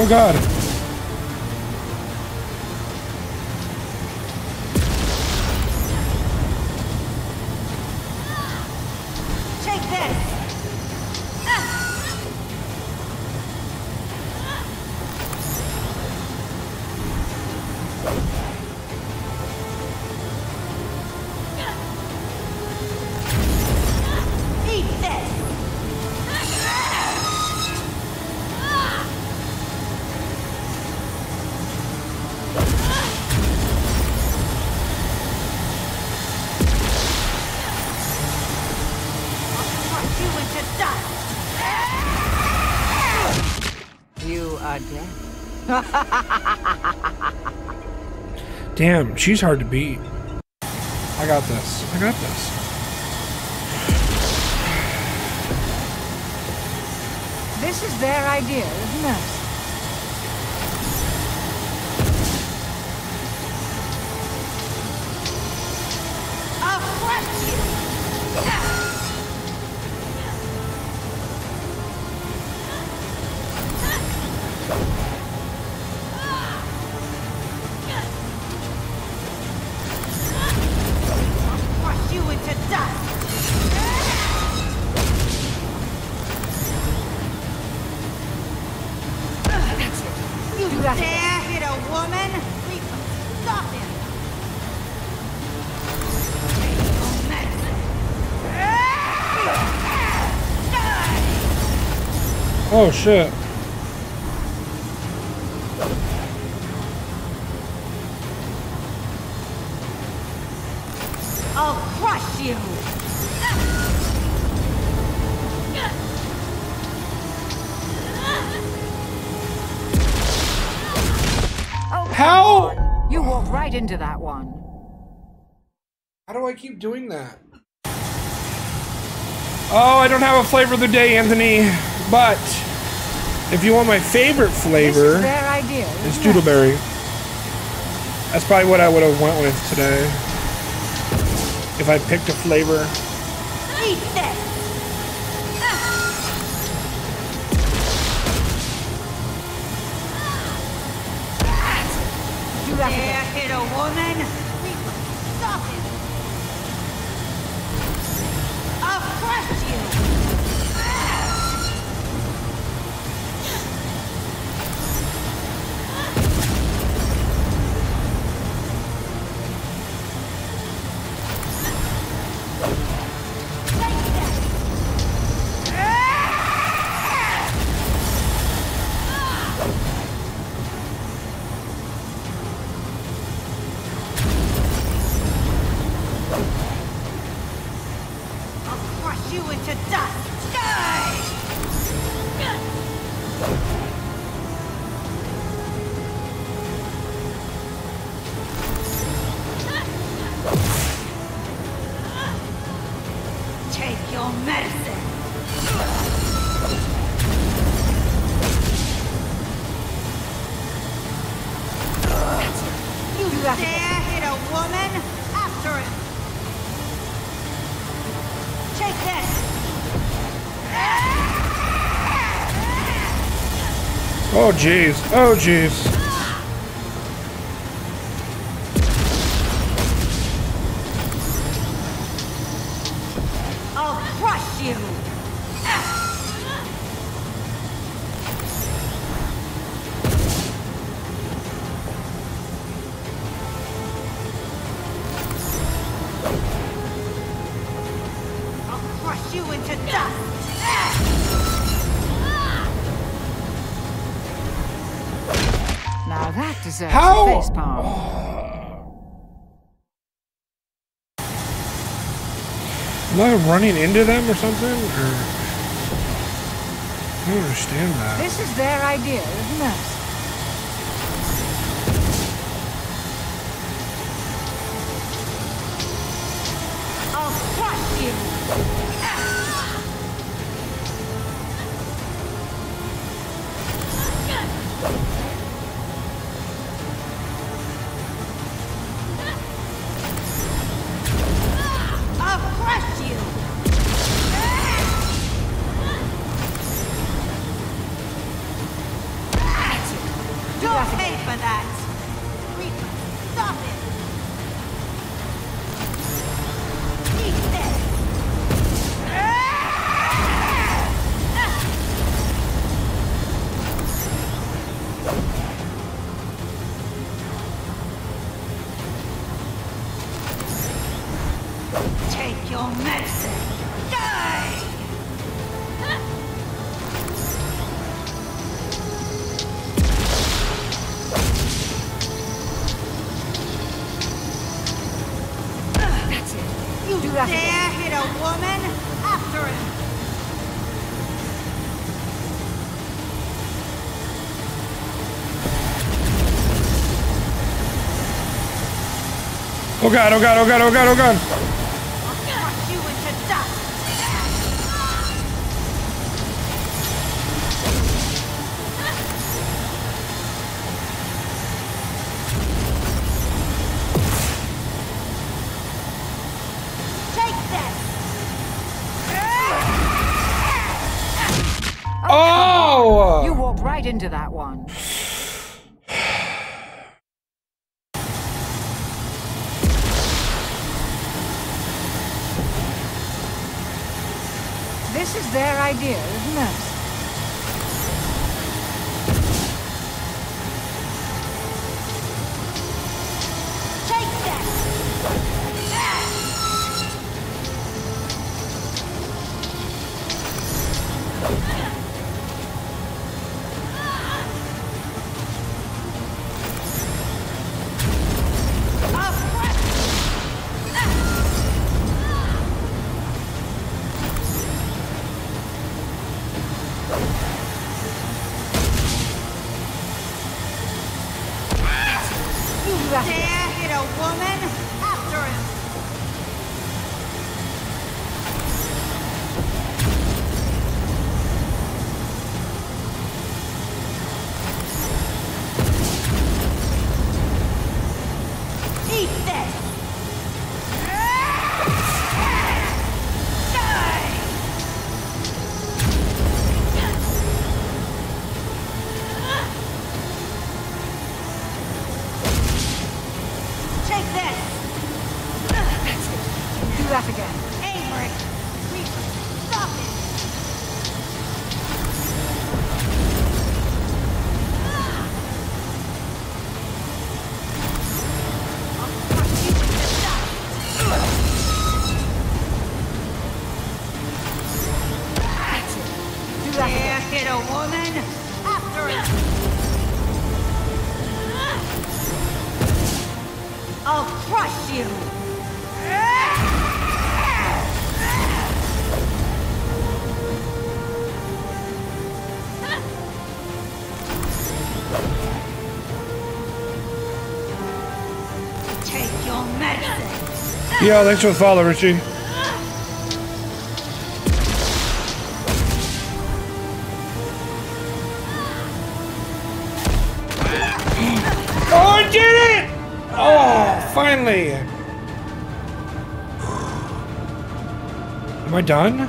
Oh Damn, she's hard to beat. I got this. I got this. This is their idea isn't mercy. Oh shit. I'll crush you. Oh, How? You walked right into that one. How do I keep doing that? Oh, I don't have a flavor of the day, Anthony. But if you want my favorite flavor, it's Doodleberry. That's probably what I would have went with today. If I picked a flavor. Eat this. Dare hit a woman? Stop it! I'll crush you! Oh jeez. Oh jeez. Running into them or something? Or I don't understand that. This is their idea isn't mercy. Oh god, oh god, oh god, oh god, oh god. Oh! oh! You walked right into that one. Their Yeah, thanks for the follow, Richie. Oh! Oh, finally! Am I done?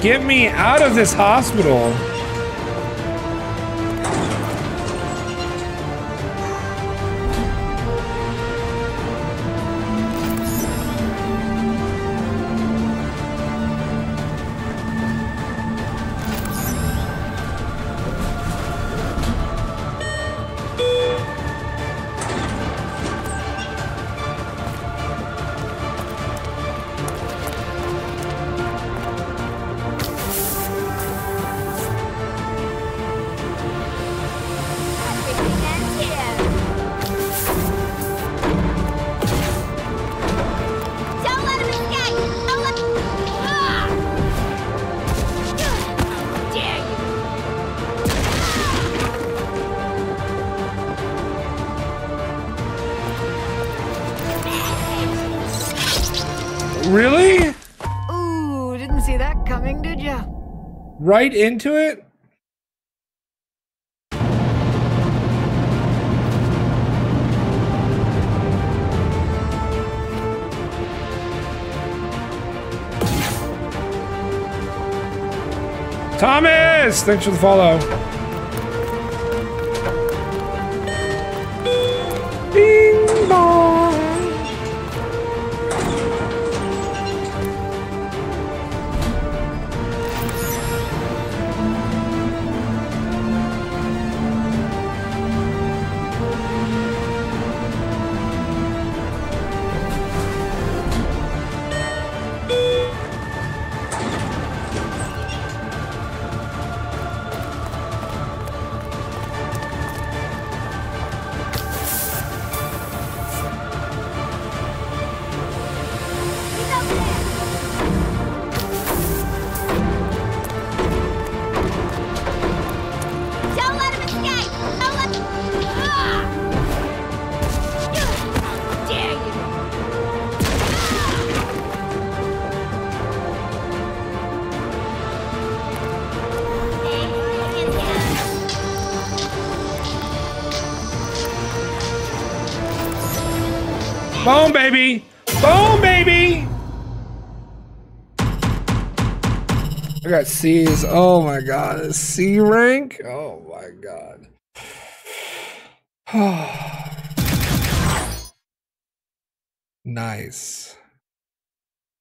Get me out of this hospital. Right into it? Thomas! Thanks for the follow. C's. Oh my god, C rank? Oh my god. nice.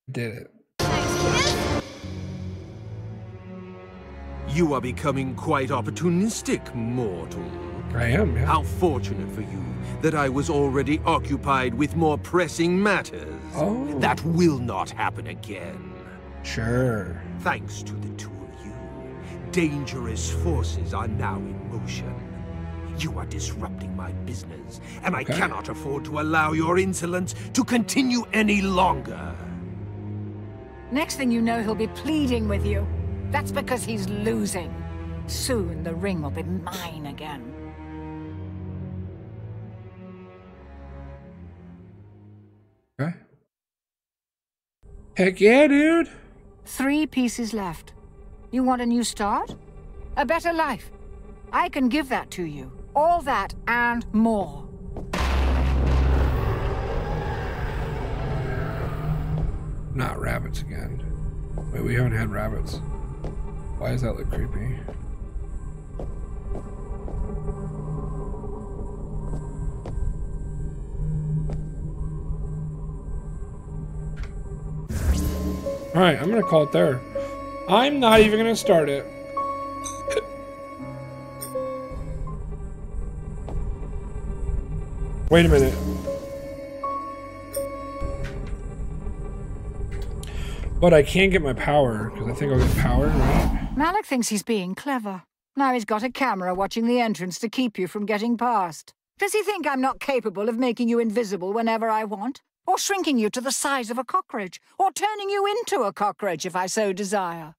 Did it. You are becoming quite opportunistic, mortal. I am, yeah. How fortunate for you that I was already occupied with more pressing matters. Oh. That will not happen again. Sure. Thanks to the two of you, dangerous forces are now in motion. You are disrupting my business, and okay. I cannot afford to allow your insolence to continue any longer. Next thing you know, he'll be pleading with you. That's because he's losing. Soon the ring will be mine again. Okay. Heck yeah, dude. Three pieces left. You want a new start? A better life? I can give that to you. All that and more. Not rabbits again. Wait, we haven't had rabbits. Why does that look creepy? Alright, I'm gonna call it there. I'm not even gonna start it. Wait a minute. But I can't get my power, because I think I'll get power, right? Malak thinks he's being clever. Now he's got a camera watching the entrance to keep you from getting past. Does he think I'm not capable of making you invisible whenever I want? Or shrinking you to the size of a cockroach, or turning you into a cockroach if I so desire.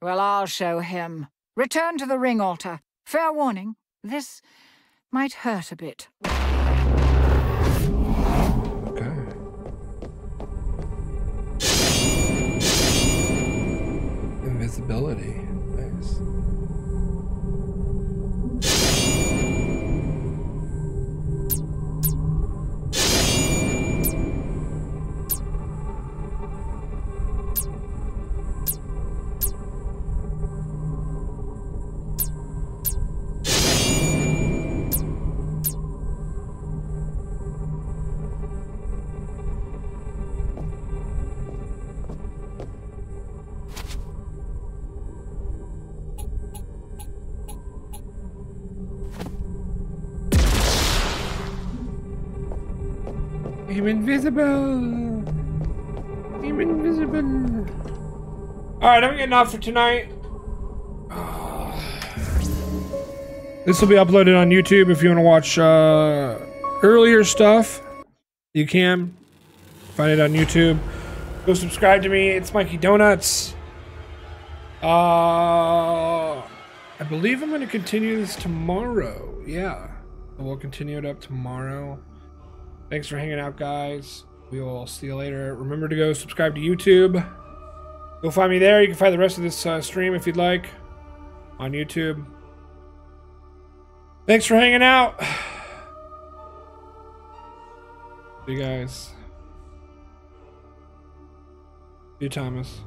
Well, I'll show him. Return to the ring altar. Fair warning, this might hurt a bit. Okay. Invisibility. I'm invisible. I'm invisible. Alright, I'm getting off for tonight. This will be uploaded on YouTube if you want to watch uh, earlier stuff. You can find it on YouTube. Go subscribe to me. It's Mikey Donuts. Uh, I believe I'm going to continue this tomorrow. Yeah. We'll continue it up tomorrow. Thanks for hanging out, guys. We will see you later. Remember to go subscribe to YouTube. You'll find me there. You can find the rest of this uh, stream if you'd like on YouTube. Thanks for hanging out. See you guys. See you, Thomas.